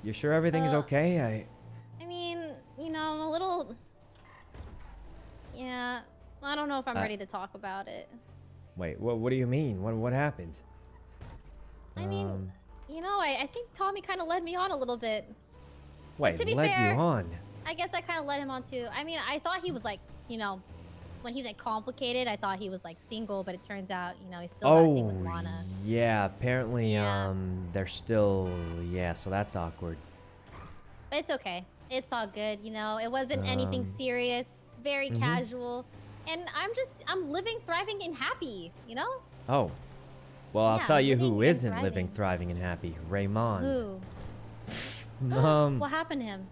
You sure everything Uh, okay? I. I mean, you know, I'm a little. Yeah, I don't know if I'm Uh, ready to talk about it. Wait. What? What do you mean? What? What happened? I mean, Um, You know, I, I think Tommy kind of led me on a little bit. wait. to be led fair- you on. I guess I kind of led him on too. I mean, I thought he was like, you know, when he's like complicated, I thought he was like single, but it turns out, you know, he's still thing with Oh, Lana. yeah. Apparently, Yeah. um, they're still. Yeah. So that's awkward. But it's okay. It's all good, you know. It wasn't anything Um, serious, very mhm. casual. And I'm just, I'm living, thriving, and happy, you know? Oh. Well, I'll Yeah, tell you who isn't living, thriving, and happy. Raymond. Who? Um. what happened to him?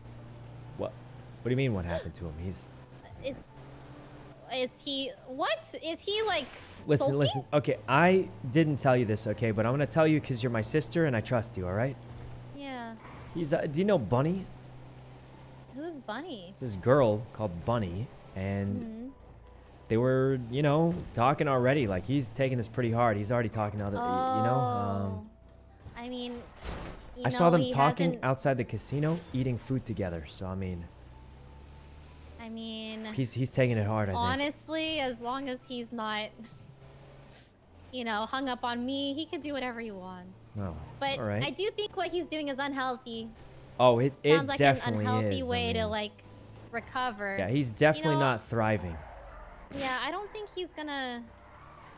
What? What do you mean? What happened to him? He's. Is, is he, what? Is he like, Listen, sulky? listen. Okay, I didn't tell you this, okay, but I'm gonna tell you because you're my sister and I trust you. All right? Yeah. He's. Uh, do you know Bunny? Who's Bunny? It's this girl called Bunny, and Mhm. They were, you know, talking already. Like he's taking this pretty hard. He's already talking to other, y- you know. Um, Oh. I mean, you I saw them he talking hasn't- outside the casino, eating food together. So I mean, I mean, he's he's taking it hard. I think. honestly, as long as he's not, you know, hung up on me, he can do whatever he wants. Oh, But right. I do think what he's doing is unhealthy. oh, it it Sounds like an unhealthy is. I way to like recover. Yeah, he's definitely know- not thriving. Yeah, I don't think he's gonna.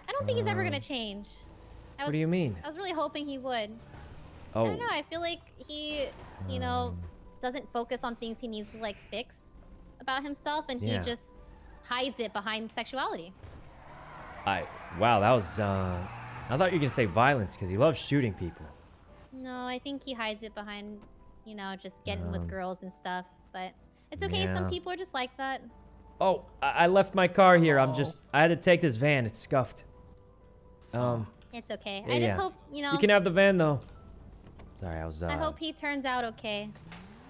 I don't think he's ever gonna Um, change. I was, what do you mean? I was really hoping he would. Oh, I don't know. I feel like he, you know, Um. doesn't focus on things he needs to like fix about himself, and Yeah. he just hides it behind sexuality. I wow, that was. uh I thought you were gonna say violence because he loves shooting people. No, I think he hides it behind, you know, just getting Um, with girls and stuff. But it's okay. Some people are just like that. Oh, I, I left my car here. I'm just. I had to take this van. It's scuffed. Um, It's okay. Yeah, I just yeah. hope, you know. you can have the van though. Sorry, I was. Uh, I hope he turns out okay.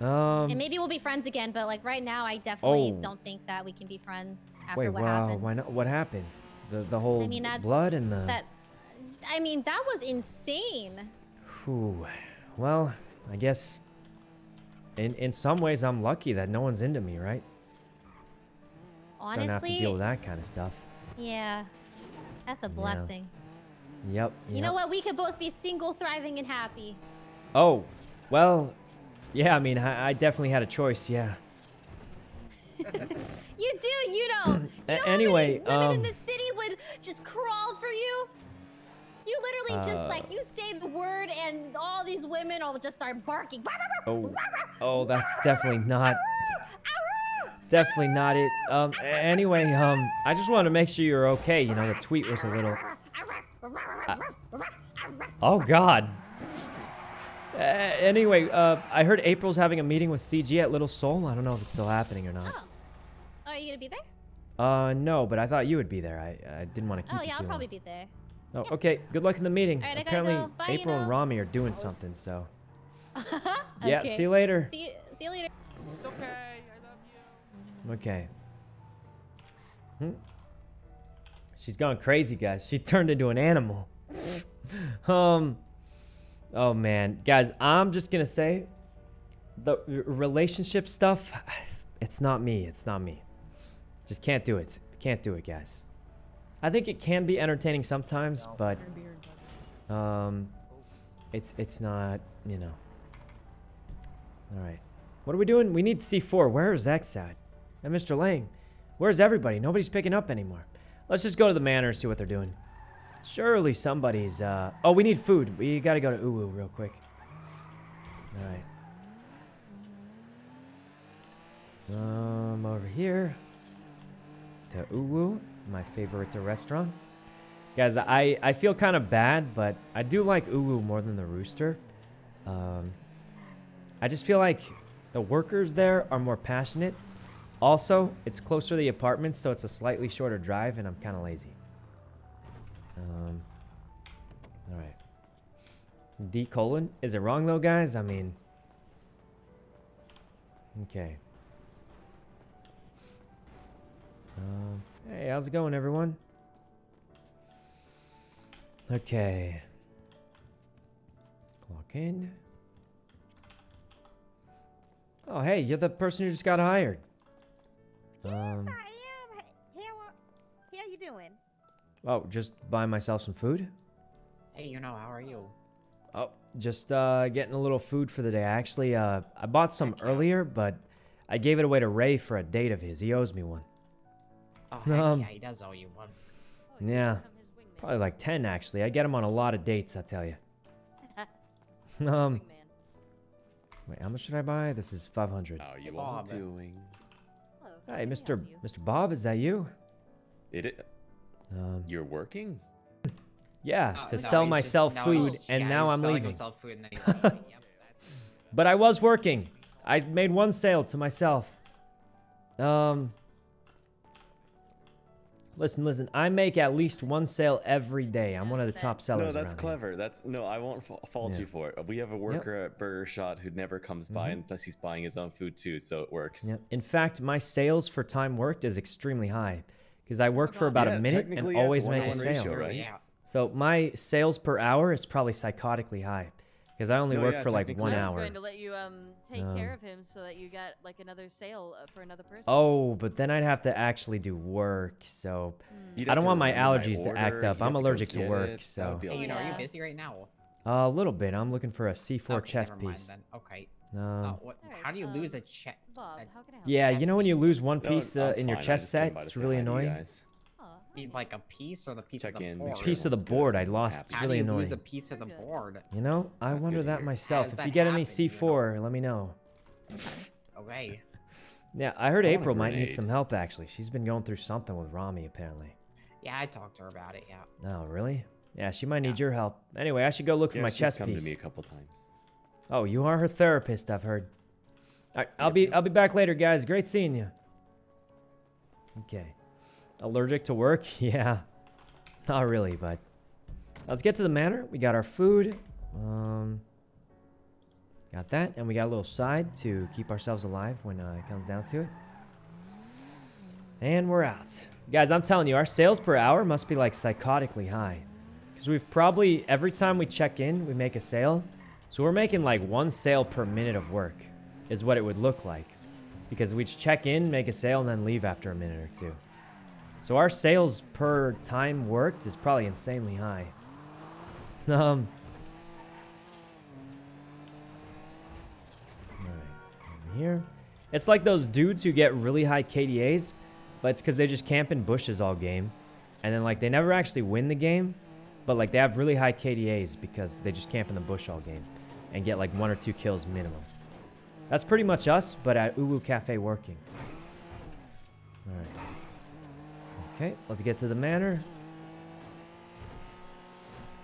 Um. and maybe we'll be friends again, but like right now, I definitely Oh. don't think that we can be friends after Wait, what wow. happened. Why not? What happened? The the whole mean, that- blood and the. That, I mean, that was insane. Whew. Well, I guess. In in some ways, I'm lucky that no one's into me, right? Honestly, Don't have to deal with that kind of stuff. yeah, that's a blessing. Yep. You know what? We could both be single, thriving, and happy. Oh, well, yeah. I mean, I, I definitely had a choice. Yeah. You do, you know. You know anyway, women in um, the city would just crawl for you. You literally just Uh, like you say the word, and all these women all just start barking. Oh, oh, that's definitely not. Definitely not it. Um. Anyway, um, I just wanted to make sure you're okay. You know, the tweet was a little. Uh, oh God. Uh, anyway, uh, I heard April's having a meeting with CG at Little Seoul. I don't know if it's still happening or not. Oh, are you gonna be there? Uh, no, but I thought you would be there. I, I didn't want to keep oh you yeah, too I'll probably be there. Oh, okay. Good luck in the meeting. Alright, Apparently, go. Bye, April and Ramee are doing something. So, yeah. See you later. See you, see you later. It's okay. I love you. Okay. Hmm. She's gone crazy, guys. She turned into an animal. um. Oh man, guys, I'm just gonna say, the relationship stuff, it's not me. It's not me. Just can't do it. Can't do it, guys. I think it can be entertaining sometimes, but um, it's it's not. You know. All right. What are we doing? We need C4. Where is X at? And Mr. Lang. Where's everybody? Nobody's picking up anymore. Let's just go to the manor and see what they're doing. Surely somebody's, uh... Oh, we need food. We gotta go to Uwu real quick. Alright. Um, over here. To Uwu, my favorite restaurants. Guys, I, I feel kind of bad, but I do like Uwu more than the Rooster. Um, I just feel like the workers there are more passionate. Also, it's closer to the apartments, so it's a slightly shorter drive, and I'm kind of lazy. Um, all right. D colon. Is it wrong though, guys? I mean, okay. Um, hey, how's it going, everyone? Okay. Clock in. Oh, hey, you're the person who just got hired. Yes, Um, I am. How, how you doing? oh, just buying myself some food? Hey, you know, how are you? Oh, just uh, getting a little food for the day. Actually, uh, I bought some earlier, but I gave it away to Ray for a date of his. He owes me one. Oh, Um, yeah, he does owe you one. Yeah, probably like 10 actually. I get him on a lot of dates, I tell you. um, wait, how much should I buy? This is 500. How are you all Bob. doing? Hey, Mr. Mr. Bob, is that you? It, it Um, you're working? yeah, Uh, to no, sell myself just- food, he's- and yeah, now I'm leaving. food and then leaving. Yep, But I was working. I made one sale to myself. Um. Listen, listen. I make at least one sale every day. I'm one of the top sellers. No, that's around here. clever. That's no, I won't fa- fault Yeah. you for it. We have a worker at Burger Shot who never comes by Mhm. unless he's buying his own food too, so it works. Yeah. In fact, my sales for time worked is extremely high because I work for about Yeah, a minute and technically, yeah, always make a one-to-one sale. ratio, right? Yeah. So my sales per hour is probably psychotically high because I only No, work yeah, for like technically. one I I was going to let you um take Um, care of him so that you got like another sale uh, for another person. Oh, but then I'd have to actually do work. So You'd I don't want my remember allergies to act up. you'd I'm have to allergic to work, it, so would be a Hey, you know, are you busy right now? a little bit. I'm looking for a Okay, C4 chess mind piece. then. Okay. Um, Oh, what, how do you lose a check? Bob, how can I yeah, you know when you lose one No, piece uh, in your fine, I chess set, it's really hi to you annoying. guys. Be like a piece or the piece Check of the in, board? sure Piece of the board good. I lost. It's really you annoying. lose a piece of the board? You know, I That's wonder that myself. does If that you get any happen, you know? C4, let me know. Okay. Yeah, I heard I April might need some help actually. She's been going through something with Ramee apparently. Yeah, I talked to her about it. Yeah. Oh, really? Yeah, she might need your help. Anyway, I should go look for Yeah, my she's chess come piece. to me a couple times. Oh, you are her therapist, I've heard. All right, I'll be I'll be back later, guys. Great seeing you. Okay. Allergic to work? Yeah. Not really, but let's get to the manor. We got our food. Um got that and we got a little side to keep ourselves alive when uh, it comes down to it. And we're out. Guys, I'm telling you, our sales per hour must be like psychotically high. Because we've probably, every time we check in, we make a sale. So we're making like one sale per minute of work, is what it would look like. Because we just check in, make a sale, and then leave after a minute or two. So our sales per time worked is probably insanely high. Um. Over here. It's like those dudes who get really high KDAs, but it's because they just camp in bushes all game. And then, like, they never actually win the game, but, like, they have really high KDAs because they just camp in the bush all game and get, like, one or two kills minimum. That's pretty much us, but at Uwu Cafe working. Alright. Okay, let's get to the manor.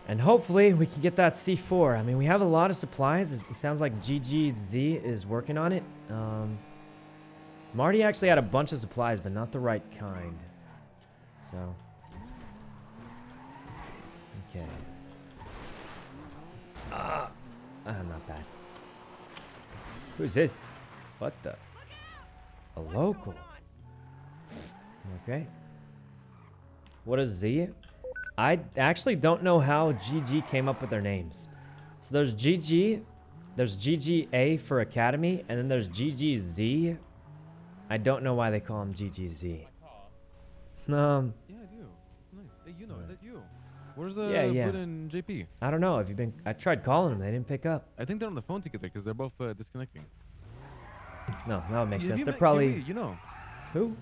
And hopefully we can get that C4. I mean, we have a lot of supplies. It sounds like GGZ is working on it. Um, Marty actually had a bunch of supplies, but not the right kind. So. Okay. Ah, ah, not bad. Who's this? What the? A local. Okay. What is Z? I actually don't know how GG came up with their names. So there's GG, there's GGA for Academy, and then there's GGZ. I don't know why they call him GGZ. Um, Yeah, I do. It's nice. Hey, you know, is that you? Where's uh, Yeah, yeah. And JP? I don't know. Have you been? I tried calling them. They didn't pick up. I think they're on the phone together because they're both uh, disconnecting. No, that would make Have sense. They're probably Kiwi? You know. who?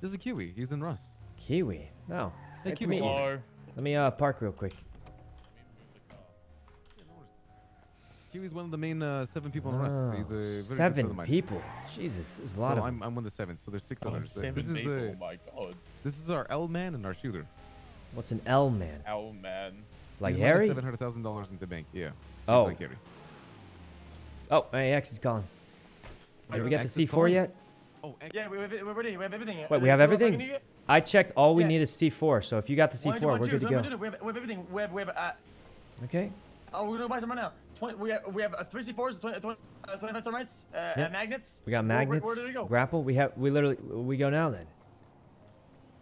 This is a Kiwi. He's in Rust. Kiwi. No. Hey, Great to meet you. Hello. Let me uh park real quick. Kiwi's one of the main uh, seven people in Rust. Oh, He's a very seven of people. Jesus, there's a lot Well, of I'm, I'm one of the seven, so there's six Oh, others. This is people, uh, oh my god. This is our L man and our shooter. What's an L man? L man. Like He's Harry? Seven hundred thousand dollars in the bank. Yeah. Oh. like Harry. Oh, my X is calling. Did we get X the C4 calling? yet? Oh, X. Yeah, we have, we're ready. We have everything. Wait, we have everything? I checked. All we Yeah. need is C4. So if you got the C4, we're good to go. We have, we have everything. We have, we have, uh, Okay. oh, we're gonna buy some right now. 20, we have, we have uh, three C4s, 20, 20, uh, 25 thermites, uh, Yeah. uh, magnets. We got Where- where- magnets. Where, did it go? Grapple. We have. We literally. We go now then.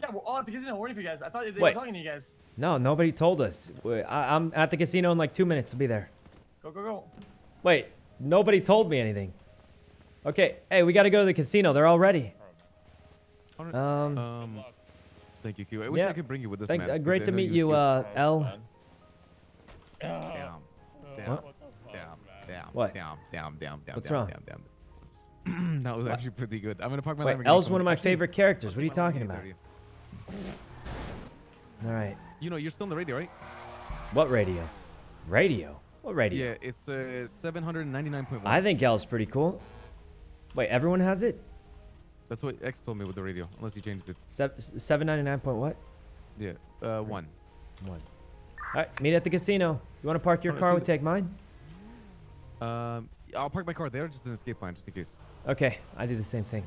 Yeah, we're all at the casino waiting for you guys. I thought they Wait. were talking to you guys. No, nobody told us. I, I'm at the casino in like two minutes. I'll be there. Go, go, go. Wait, nobody told me anything. Okay, hey, we got to go to the casino. They're all ready. Um, Um, thank you, Q. I wish yeah. I could bring you with this Thanks. man. Uh, 'cause great to meet you- you, you- uh, L. Damn. Damn. What? Damn. Damn. What? Damn. Damn. Damn. Damn. What's damn, wrong? Damn. Damn. that was actually pretty good. I'm gonna park my Wait, Lamborghini. L's one of my actually, favorite characters. What are you talking about? All right. You know, you're still on the radio, right? What radio? Radio? What radio? Yeah, it's uh 799.1. I think L's pretty cool. Wait, everyone has it? That's what X told me with the radio, unless he changed it. Seven ninety nine point what? Yeah, uh, one. One. All right, meet at the casino. You want to park your car? We take mine. Um, I'll park my car there, just an escape plan, just in case. Okay, I do the same thing.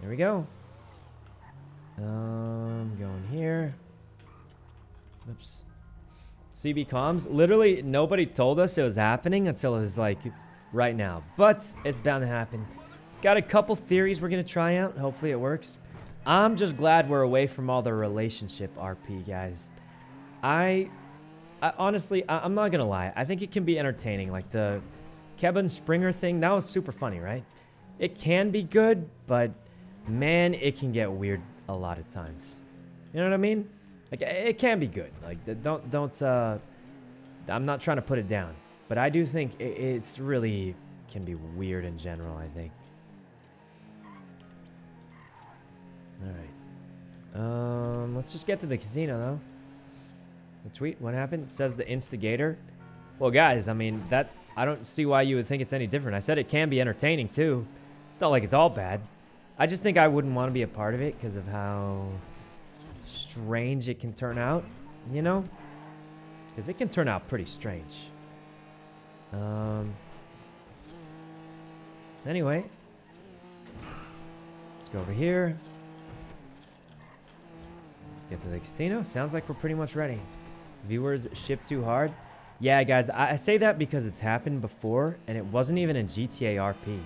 There we go. Um, going here. Oops. CB comms. Literally, nobody told us it was happening until it was like right now. But it's bound to happen. Got a couple theories we're gonna try out. Hopefully it works. I'm just glad we're away from all the relationship RP guys. I, I honestly, I, I'm not gonna lie. I think it can be entertaining. Like the Kevin Springer thing, that was super funny, right? It can be good, but man, it can get weird a lot of times. You know what I mean? Like it can be good. Like don't don't. uh I'm not trying to put it down. But I do think it's really can be weird in general, I think. Alright. Um, let's just get to the casino, though. The tweet, what happened? Says the instigator. Well, guys, I mean, that... I don't see why you would think it's any different. I said it can be entertaining, too. It's not like it's all bad. I just think I wouldn't want to be a part of it because of how strange it can turn out, you know? Because it can turn out pretty strange. Um... Anyway. Let's go over here. Get to the casino. Sounds like we're pretty much ready. Viewers ship too hard. Yeah, guys, I, say that because it's happened before, and it wasn't even in GTA RP.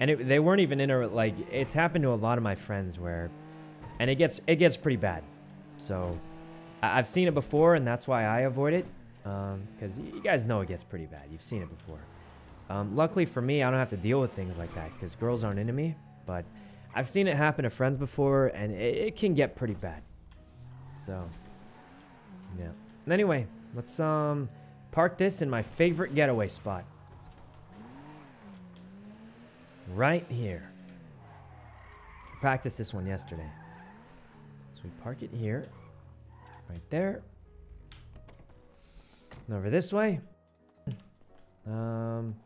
And it, they weren't even in a, like, it's happened to a lot of my friends where, and it gets, it gets pretty bad. So, I, I've seen it before, and that's why I avoid it. Because you guys know it gets pretty bad. You've seen it before. Um, luckily for me, I don't have to deal with things like that because girls aren't into me. But I've seen it happen to friends before, and it, it can get pretty bad. So, yeah. Anyway, let's um park this in my favorite getaway spot. Right here. Practiced this one yesterday. So we park it here. Right there. And over this way. Um,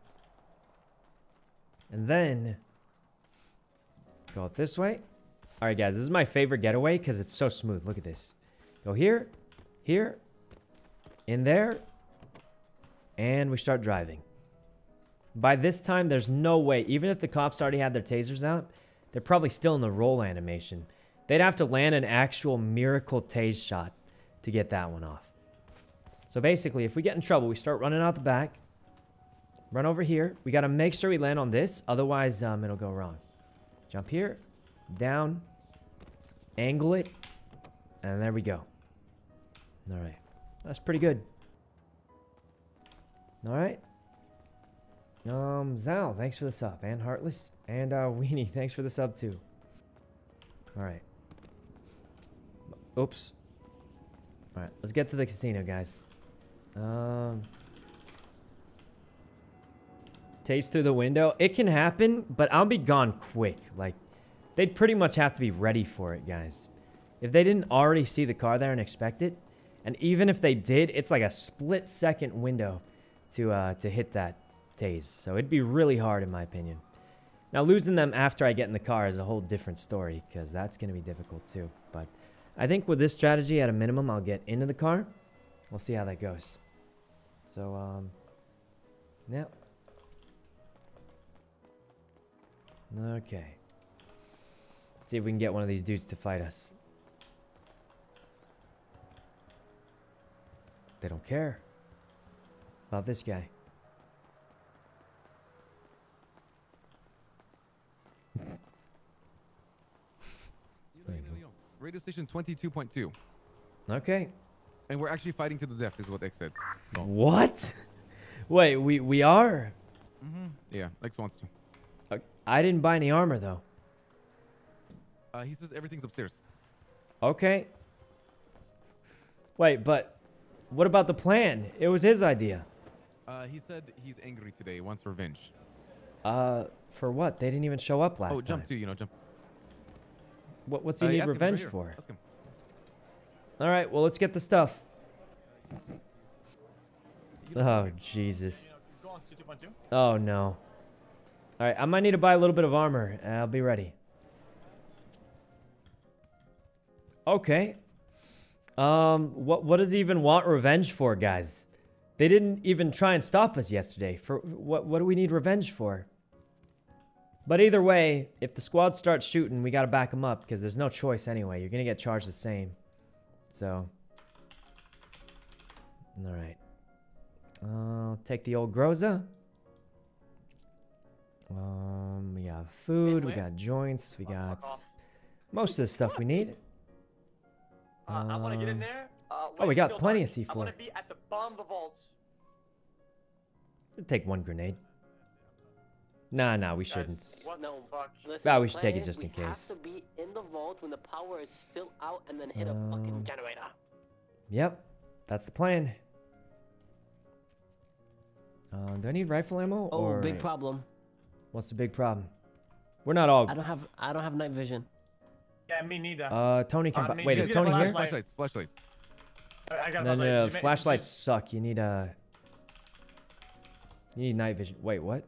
and then go up this way. All right, guys, this is my favorite getaway because it's so smooth. Look at this. Go here, here, in there, and we start driving. By this time, there's no way, even if the cops already had their tasers out, they're probably still in the roll animation. They'd have to land an actual miracle tase shot to get that one off. So basically, if we get in trouble, we start running out the back, run over here. We got to make sure we land on this, otherwise um, it'll go wrong. Jump here, down, angle it, and there we go. All right. That's pretty good. All right. Um, Zal, thanks for the sub. And Heartless. And uh, Weenie, thanks for the sub too. All right. Oops. All right, let's get to the casino, guys. Um, taste through the window. It can happen, but I'll be gone quick. Like, they'd pretty much have to be ready for it, guys. If they didn't already see the car there and expect it, and even if they did, it's like a split second window to uh, to hit that tase. So it'd be really hard in my opinion. Now losing them after I get in the car is a whole different story because that's going to be difficult too. But I think with this strategy, at a minimum, I'll get into the car. We'll see how that goes. So, um, yeah. Okay. Let's see if we can get one of these dudes to fight us. They don't care about this guy. Radio station 22.2. Okay. And we're actually fighting to the death, is what X said. So. What? Wait, we we are? Mm-hmm. Yeah, X wants to. Uh, I didn't buy any armor though. Uh, he says everything's upstairs. Okay. Wait, but what about the plan? It was his idea. Uh, he said he's angry today, wants revenge. Uh, for what? They didn't even show up last time. oh, time. jump too, you know, jump. What, what's he Uh, need ask him, right revenge for? Ask him. All right, well, let's get the stuff. Oh, Jesus. Go on, 2.2. Oh, no. All right, I might need to buy a little bit of armor. I'll be ready. Okay. Um, what what does he even want revenge for, guys? They didn't even try and stop us yesterday. For what what do we need revenge for? But either way, if the squad starts shooting, we gotta back them up because there's no choice anyway. You're gonna get charged the same. So, all right. I'll take the old Groza. Um, we got food, we got joints, we got most of the stuff we need. Uh, I want to get in Um, there. Uh, oh, we got till plenty dark. of I want to be at the bomb the vaults. Take one grenade. Nah, nah, we shouldn't. What? No. Listen, Nah, we should take it just in we have case. to be in the vault when the power is still out and then hit a fucking Um, generator. Yep, that's the plan. Uh, do I need rifle ammo? Oh, or big problem. What's the big problem? We're not all. I don't have I don't have night vision. Yeah, me neither. Uh, Tony can. Uh, Wait, just is get a Tony here? flashlight. Flashlights, flashlights. I I got a No, no, flashlight. no. Just Flashlights suck. You need uh You need night vision. Wait, what?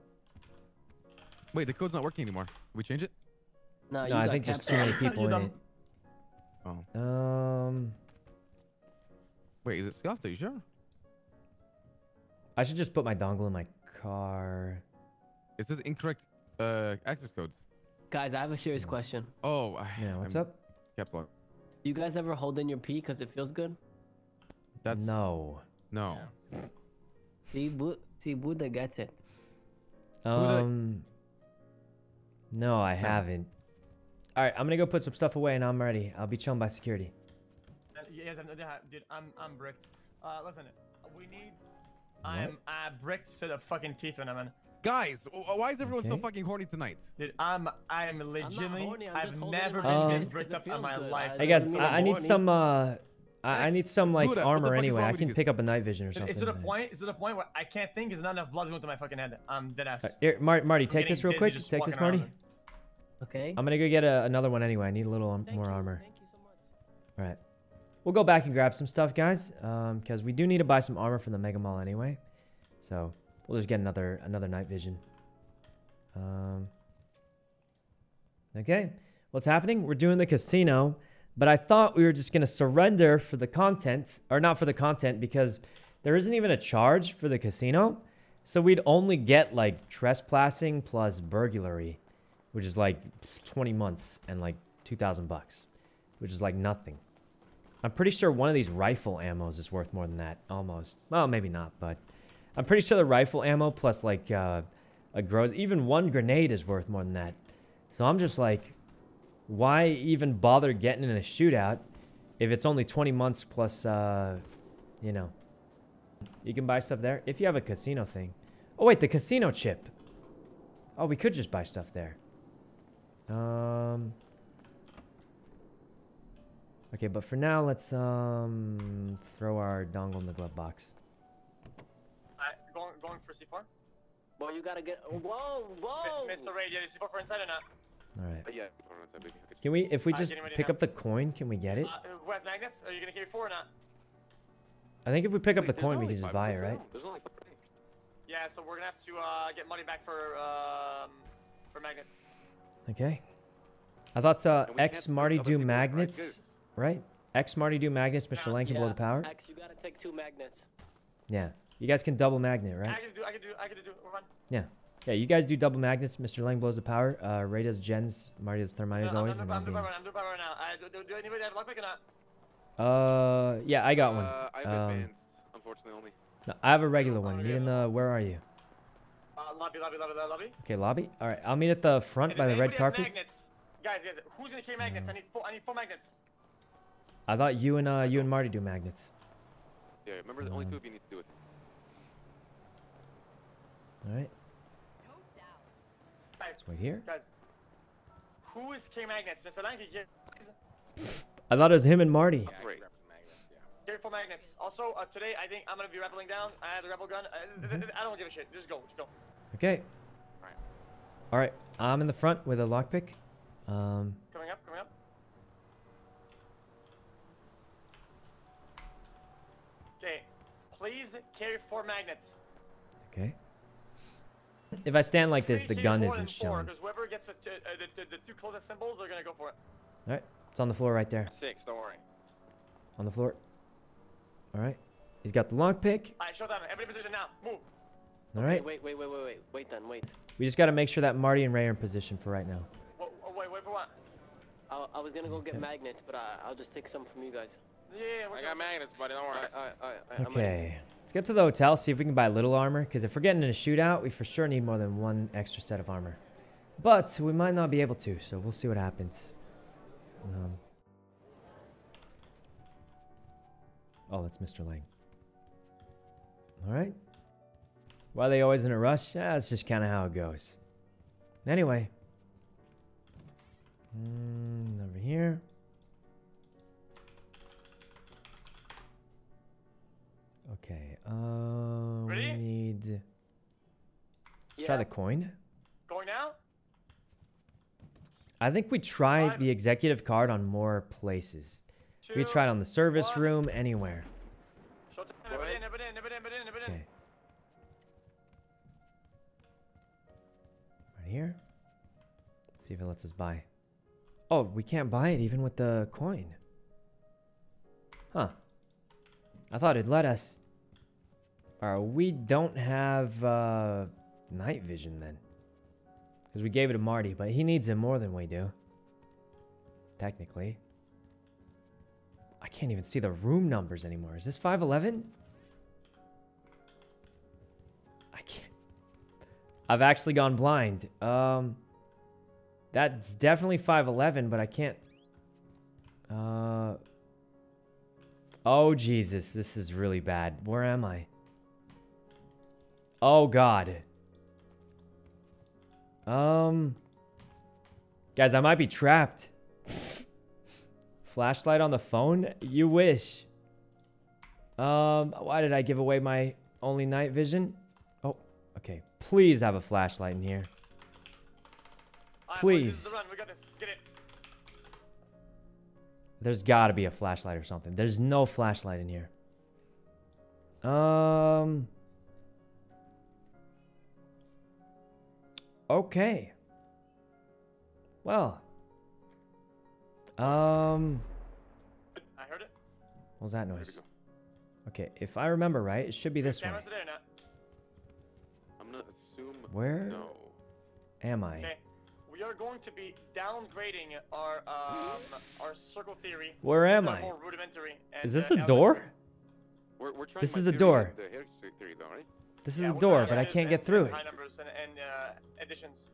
Wait, the code's not working anymore. we change it? No, you no, I think just too many people in dumb- it. Oh. Um, Wait, is it scuffed? Are you sure? I should just put my dongle in my car. It says incorrect uh, access code. Guys, I have a serious question. Oh, I- Yeah, what's I'm- up? Caps lock. You guys ever hold in your pee because it feels good? That's no. No. See, Bu- see, Buddha gets it. did I- Um, no, I haven't. All right, I'm gonna go put some stuff away, and I'm ready. I'll be chilling by security. Uh, Yes, I'm, yeah, dude, I'm I'm bricked. Uh, listen, we need. I'm uh, bricked to the fucking teeth when I'm in. Guys, why is everyone so fucking horny tonight? Dude, I'm I'm legitimately. I'm I've never been this hands bricked 'cause up in my good. life. Hey guys, I, I need some. Uh, I, I need some like Buddha, armor anyway. I can you pick up a night vision or It's something. to the man. point. It's to the point where I can't think. Is not enough blood going to my fucking head. I'm dead ass. Uh, here, Mar- Marty, take this real quick. Take this, walking around Marty. Okay. I'm gonna go get a, another one anyway. I need a little um, more you, armor. Thank you so much. All right. We'll go back and grab some stuff, guys, because we do need to buy some armor from the Mega Mall anyway. So we'll just get another another night vision. Um. Okay, what's happening? We're doing the casino, but I thought we were just gonna surrender for the content, or not for the content, because there isn't even a charge for the casino. So we'd only get like trespassing plus burglary, which is like 20 months and like 2,000 bucks, which is like nothing. I'm pretty sure one of these rifle ammos is worth more than that, almost. Well, maybe not, but I'm pretty sure the rifle ammo plus like uh, a grows even one grenade is worth more than that. So I'm just like, why even bother getting in a shootout if it's only 20 months plus, uh, you know, you can buy stuff there if you have a casino thing. Oh wait, the casino chip. Oh, we could just buy stuff there. Um. Okay, but for now, let's um throw our dongle in the glove box. Alright, going going for C4. Well, you gotta get. Whoa, whoa! Mr. Ray, do you have C4 for inside or not? All right. yeah. Can we, if we Uh, just getting ready pick now. up the coin, can we get it? Uh, who has magnets? Are you gonna carry four or not? I think if we pick up the coin, we can just buy it, right? Only Yeah, so we're gonna have to uh, get money back for um for magnets. Okay. I thought uh, And we can't X Marty do people in, right? magnets, right? X Marty do magnets. Mr. Lang can blow the power. X, you gotta take two magnets. Yeah. You guys can double magnet, right? I can do, I can do, I can do. We're fine. Yeah. Yeah, you guys do double magnets. Mr. Lang blows the power. Uh, Ray does gens. Marty does thermite as always. I'm, And I'm, I'll I'm be doing power, I'm doing power right now. Uh, do, do, do anybody have lockpick or not? Uh, yeah, I got one. Uh, I have Um, advanced, unfortunately only. no, I have a regular one. Meet in the. Where are you? Uh, lobby, lobby, lobby, lobby. Okay, lobby. All right, I'll meet at the front Hey, by the red carpet. Magnets? Guys, guys, who's gonna carry magnets? I need four. I need four magnets. I thought you and uh you and Marty do magnets. Yeah, remember, the only two of you need to do it. All right, Guys, let's wait here. guys, who is carry magnets? Mr. Lang, can you carry, I thought it was him and Marty. Great. carry four magnets. Also, uh, today I think I'm gonna be rebelling down. I have the rebel gun. Uh, Mm-hmm. I don't give a shit. Just go, just go. Okay. Alright. All right, I'm in the front with a lockpick. Um, Coming up, coming up. Okay, please carry four magnets. okay. If I stand like this, the gun isn't showing. Whoever gets the, t- uh, the, the, the two closest symbols, they're gonna go for it. All right, it's on the floor right there. Six, don't worry. On the floor. All right. He's got the lockpick. Alright, show them. Everybody position now. Move. All right. Wait, wait, wait, wait, wait. Wait then, wait. We just got to make sure that Marty and Ray are in position for right now. Wait, wait, wait for what? I, I was gonna go get magnets, but I, I'll just take some from you guys. Yeah, yeah, I got magnets, buddy. Don't worry. Okay. Let's get to the hotel, see if we can buy a little armor, because if we're getting in a shootout, we for sure need more than one extra set of armor. But we might not be able to, so we'll see what happens. Um, oh, that's Mr. Lang. All right. Why are they always in a rush? Yeah, that's just kind of how it goes. Anyway. Mm, over here. Okay. Uh, Ready? we need. Let's try the coin. Going now? I think we tried the executive card on more places. we tried on the service room, anywhere. It it it it it. Okay. Right here. Let's see if it lets us buy. Oh, we can't buy it even with the coin. Huh. I thought it'd let us. Alright, we don't have uh, night vision then. Because we gave it to Marty, but he needs it more than we do. Technically. I can't even see the room numbers anymore. Is this 511? I can't. I've actually gone blind. Um, that's definitely 511, but I can't. Uh. Oh Jesus, this is really bad. Where am I? Oh God. Um. Guys, I might be trapped. Flashlight on the phone? You wish. Um, why did I give away my only night vision? Oh, okay. Please have a flashlight in here. Please. There's got to be a flashlight or something. There's no flashlight in here. Um. Okay. Well. Um. I heard it. What was that noise? Okay, if I remember right, it should be this way. Cameras are. I'm gonna assume. Where No. am I? Okay. We are going to be downgrading our um our circle theory. Where am I? more rudimentary and, Is this uh, a door? We're, we're trying This is a door. The hair theory, though, right? This is Yeah, a door, but I can't get through add it. High numbers and, and uh, additions.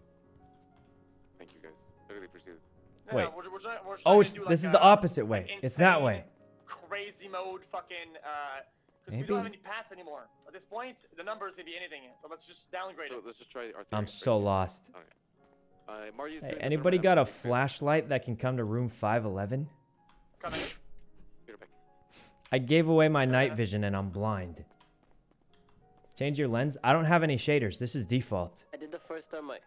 Thank you guys. I really appreciate it. No, Wait. no, we're, we're trying, we're Oh, it's, to do this like is the opposite way. like It's that way. Crazy mode, fucking. Uh, because we don't have Maybe. any paths anymore. At this point, the numbers can be anything. So let's just downgrade So it. let's just try our. I'm so lost. Okay. Uh, Marty Hey, anybody got a flashlight that can come to room 511? Coming. Get it back. I gave away my night vision and I'm blind. Change your lens. I don't have any shaders. This is default. I did the first thermite.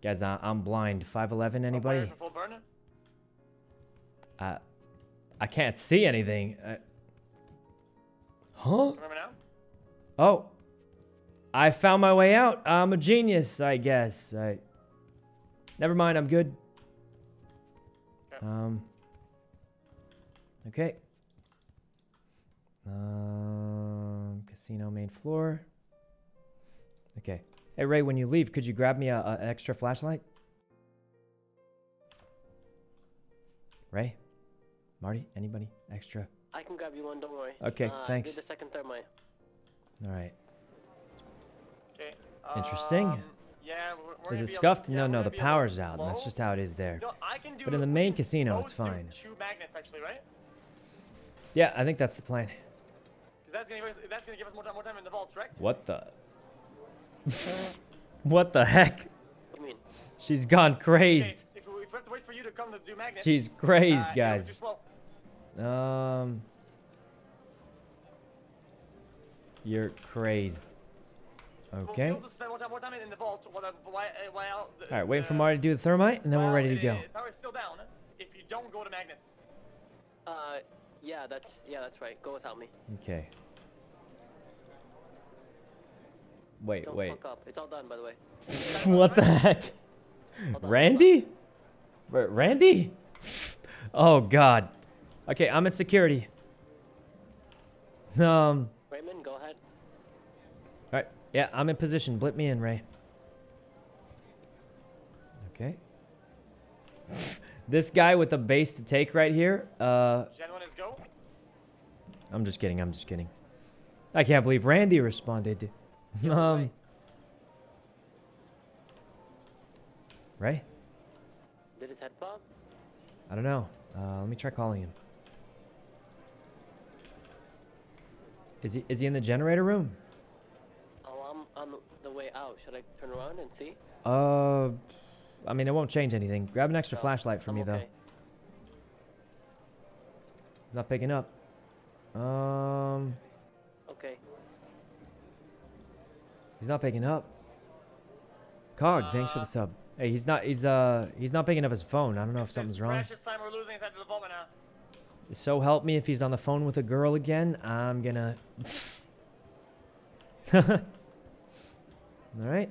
Guys, I, I'm blind. 511, anybody? full burn. I, I can't see anything. Uh, huh? Remember now? Oh. I found my way out. I'm a genius, I guess. I. Never mind, I'm good. Um. Okay. Um, casino main floor. Okay. Hey Ray, when you leave, could you grab me a, a extra flashlight? Ray, Marty, anybody extra? I can grab you one, don't worry. Okay, uh, thanks. Did the second thermite. All right. Okay. Interesting. Um, yeah, we're, we're Is it be a- scuffed? yeah, no, we're no, the be a little power's out. and That's just how it is there. No, I can do But in the main casino, it's fine. Two magnets, actually, right? Yeah, I think that's the plan. Because that's gonna give us that's gonna give us more time, more time in the vaults, right? What the? what the heck? You mean? She's gone crazed. Okay, if we, have to wait for you to come to do magnets. She's crazed, uh, yeah, we're too guys. Um. You're crazed. We'll- Okay. We'll more time, more time the vault while, while, while All right, waiting for Marty to do the thermite, and then we're ready to go. The tower's still down. If you don't go to magnets. Uh, yeah, that's yeah, that's right. Go without me. Okay. Wait, Don't wait. fuck up. It's all done, by the way. what the heck? Randy? Ra- Randy? Oh God. Okay, I'm in security. Um. Raymond, go ahead. All right. Yeah, I'm in position. Blip me in, Ray. Okay. this guy with the base to take right here. Uh, Gen 1 is go. I'm just kidding. I'm just kidding. I can't believe Randy responded. Um. Ray? Did his head pop? I don't know. Uh, let me try calling him. Is he is he in the generator room? Oh, I'm on the way out. Should I turn around and see? Uh, I mean, it won't change anything. Grab an extra No, flashlight for I'm me though. okay. He's not picking up. Um, he's not picking up. Cog, thanks for the sub. Hey, he's not. He's uh. He's not picking up his phone. I don't know if something's wrong. Time we're losing the vault right. So help me if he's on the phone with a girl again. I'm gonna. All right.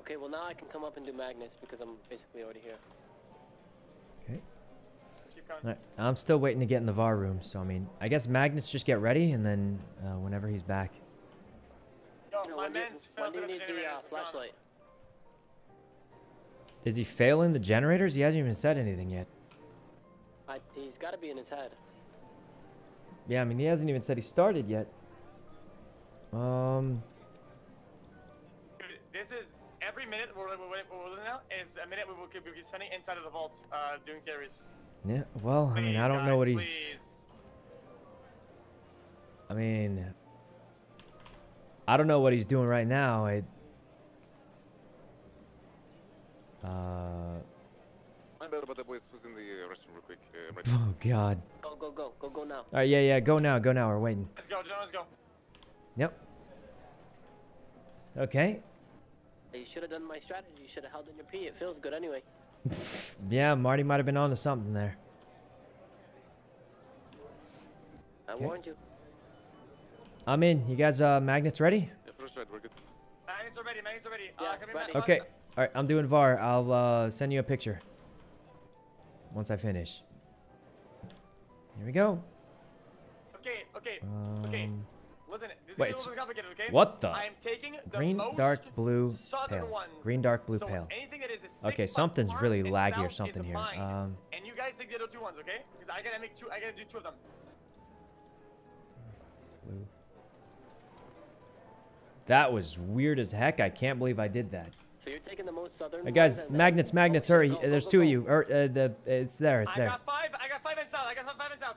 Okay, well now I can come up and do magnets because I'm basically already here. Okay. Keep going. All right. I'm still waiting to get in the VAR room. So I mean, I guess Magnus just get ready, and then uh, whenever he's back. Yo, You know, my Oh, do man's when fell do you the need the uh, flashlight? Is he failing the generators? He hasn't even said anything yet. I, he's got to be in his head. Yeah, I mean, he hasn't even said he started yet. Um. This is every minute we're, we're, we're, we're losing now is a minute we will be be spending inside of the vault uh, doing carries. Yeah. Well, I mean, I don't know what he's. please. I mean, I don't know what he's doing right now. I. Uh. My bad about that boys was in the uh, restroom real quick. Uh, right now. Oh God. Go, go, go, go, go now. All right. Yeah. Yeah. Go now. Go now. We're waiting. Let's go, John. Let's go. Yep. Okay. You should have done my strategy. You should have held in your pee. It feels good anyway. Yeah, Marty might have been onto something there. I Okay. warned you. I'm in. You guys, uh, magnets ready? Yeah, first right, we're good. Magnets are ready. Magnets are ready. Yeah, uh, come ready. Okay. All right. I'm doing VAR. I'll uh, send you a picture once I finish. Here we go. Okay, okay, okay. Um, Listen, this wait, is a it's- little complicated, okay? what the? I'm taking the green, most dark, blue, pale. ones. Green, dark, blue, so pale. anything that is a Okay, something's really laggy or something here. mine. Um, and you guys take the other two ones, okay? Because I gotta make two. I gotta do two of them. blue. That was weird as heck. I can't believe I did that. So you're taking the most southern. Uh, guys, magnets, magnets, hurry. Go, Uh, go, There's go, two of you. Or, uh, the, it's there, it's I there. got five. I got five in south. I got five in south.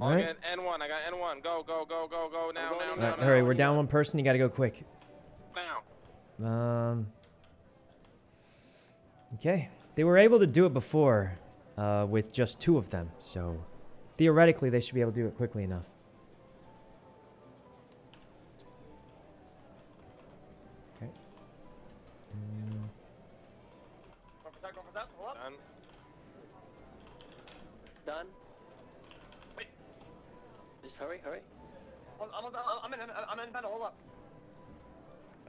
All right. N1. I got N1. Go, go, go, go, go now, now, now, right, now. hurry. We're down one person. You gotta go quick. Now. Um. Okay. They were able to do it before uh, with just two of them, so theoretically they should be able to do it quickly enough. Done. Wait. Just hurry, hurry. I'm, I'm, I'm in. I'm in. Hold up.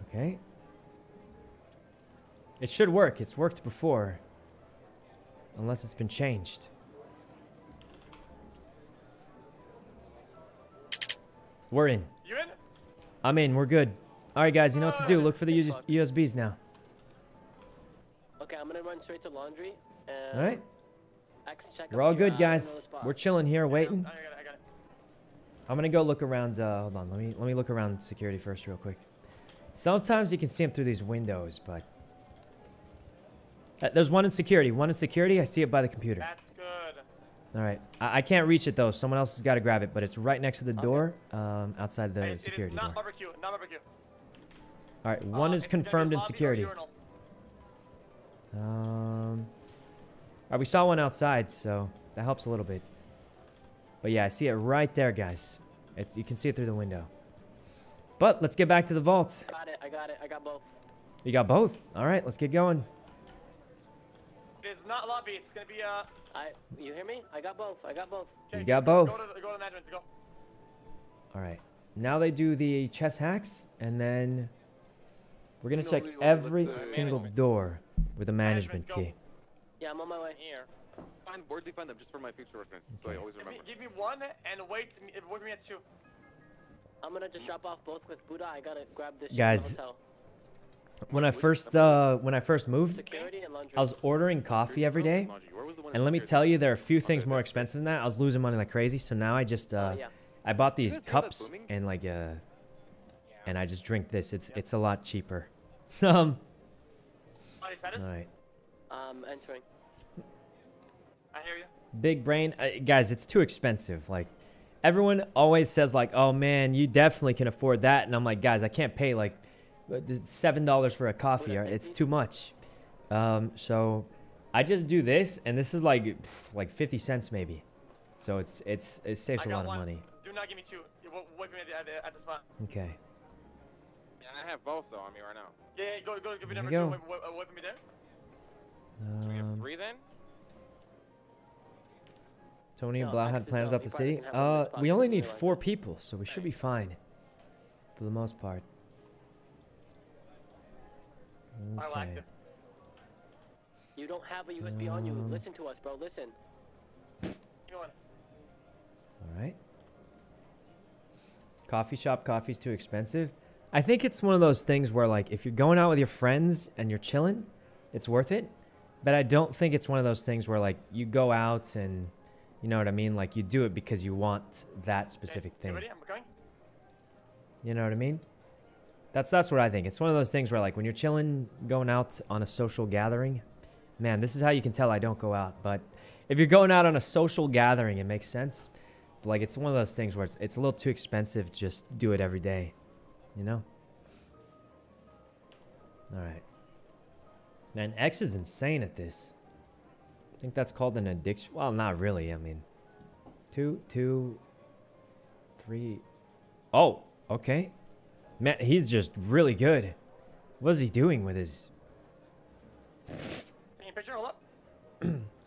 okay. It should work. It's worked before. Unless it's been changed. We're in. You in? I'm in. We're good. All right, guys. You know what to do. Look for the US- USBs now. Okay, I'm gonna run straight to laundry. All right. We're all good, uh, guys. We're chilling here, waiting. I got it. I got it. I'm gonna go look around. Uh, hold on. Let me let me look around security first, real quick. Sometimes you can see them through these windows, but Uh, there's one in security. One in security. I see it by the computer. That's good. All right. I, I can't reach it though. Someone else has got to grab it, but it's right next to the door, um, outside the is security not door. barbecue. Not barbecue. All right. One Uh, is it's gonna be confirmed in security. Um. All right, we saw one outside, so that helps a little bit. But yeah, I see it right there, guys. It's you can see it through the window. But let's get back to the vaults. Got it. I got it. I got both. You got both. All right, let's get going. It's not lobby. It's gonna be uh. I. You hear me? I got both. I got both. He's got Go both. to the, go to the management. Go. All right. Now they do the chest hacks, and then we're gonna check every single door with a management Management, key. Yeah, I'm on my way. Here. Find boldly find them just for my future reference, so I always Give me, remember. give me one and wait. me- Wait me at two. I'm gonna just drop off both with Buddha. I gotta grab this Guys, in the hotel. When I first uh, when I first moved, Security and laundry. I was ordering coffee every day, and let me tell you, there are a few things more expensive than that. I was losing money like crazy, so now I just uh. I bought these guys hear that cups and like uh, and I just drink this. It's it's a lot cheaper. um. All right. Um, entering. I hear you. Big brain, uh, guys. It's too expensive. Like everyone always says, like, "Oh man, you definitely can afford that," and I'm like, guys, I can't pay like uh, seven dollars for a coffee. or It's too much. Um, so I just do this, and this is like pff, like fifty cents maybe. So it's it's it saves I a got lot of money. Do not give me two. You wa- wait me at the, at the, spot. Okay. Yeah, I have both though on me right now. Yeah, yeah, go, go, give me There number you two. go. Wait, wait, wait for me there. So we have Um, three then? Tony and No, Blau had plans out the city. can have one Uh, we only need four people, so we should be fine. For the most part. I like Okay. it. You don't have a USB on you. Um, Listen to us, bro. Listen. You know what? All right. Coffee shop coffee's too expensive. I think it's one of those things where like if you're going out with your friends and you're chilling, it's worth it. But I don't think it's one of those things where like you go out and you know what I mean, like you do it because you want that specific You thing. ready? I'm going. You know what I mean? That's that's what I think. It's one of those things where like when you're chilling, going out on a social gathering, man, this is how you can tell I don't go out. But if you're going out on a social gathering, it makes sense. But, like it's one of those things where it's it's a little too expensive. Just do it every day, you know. All right. Man, X is insane at this. I think that's called an addiction. Well, not really. I mean, two, two, three. Oh, okay. Man, he's just really good. What is he doing with his? Taking a picture. Hold up.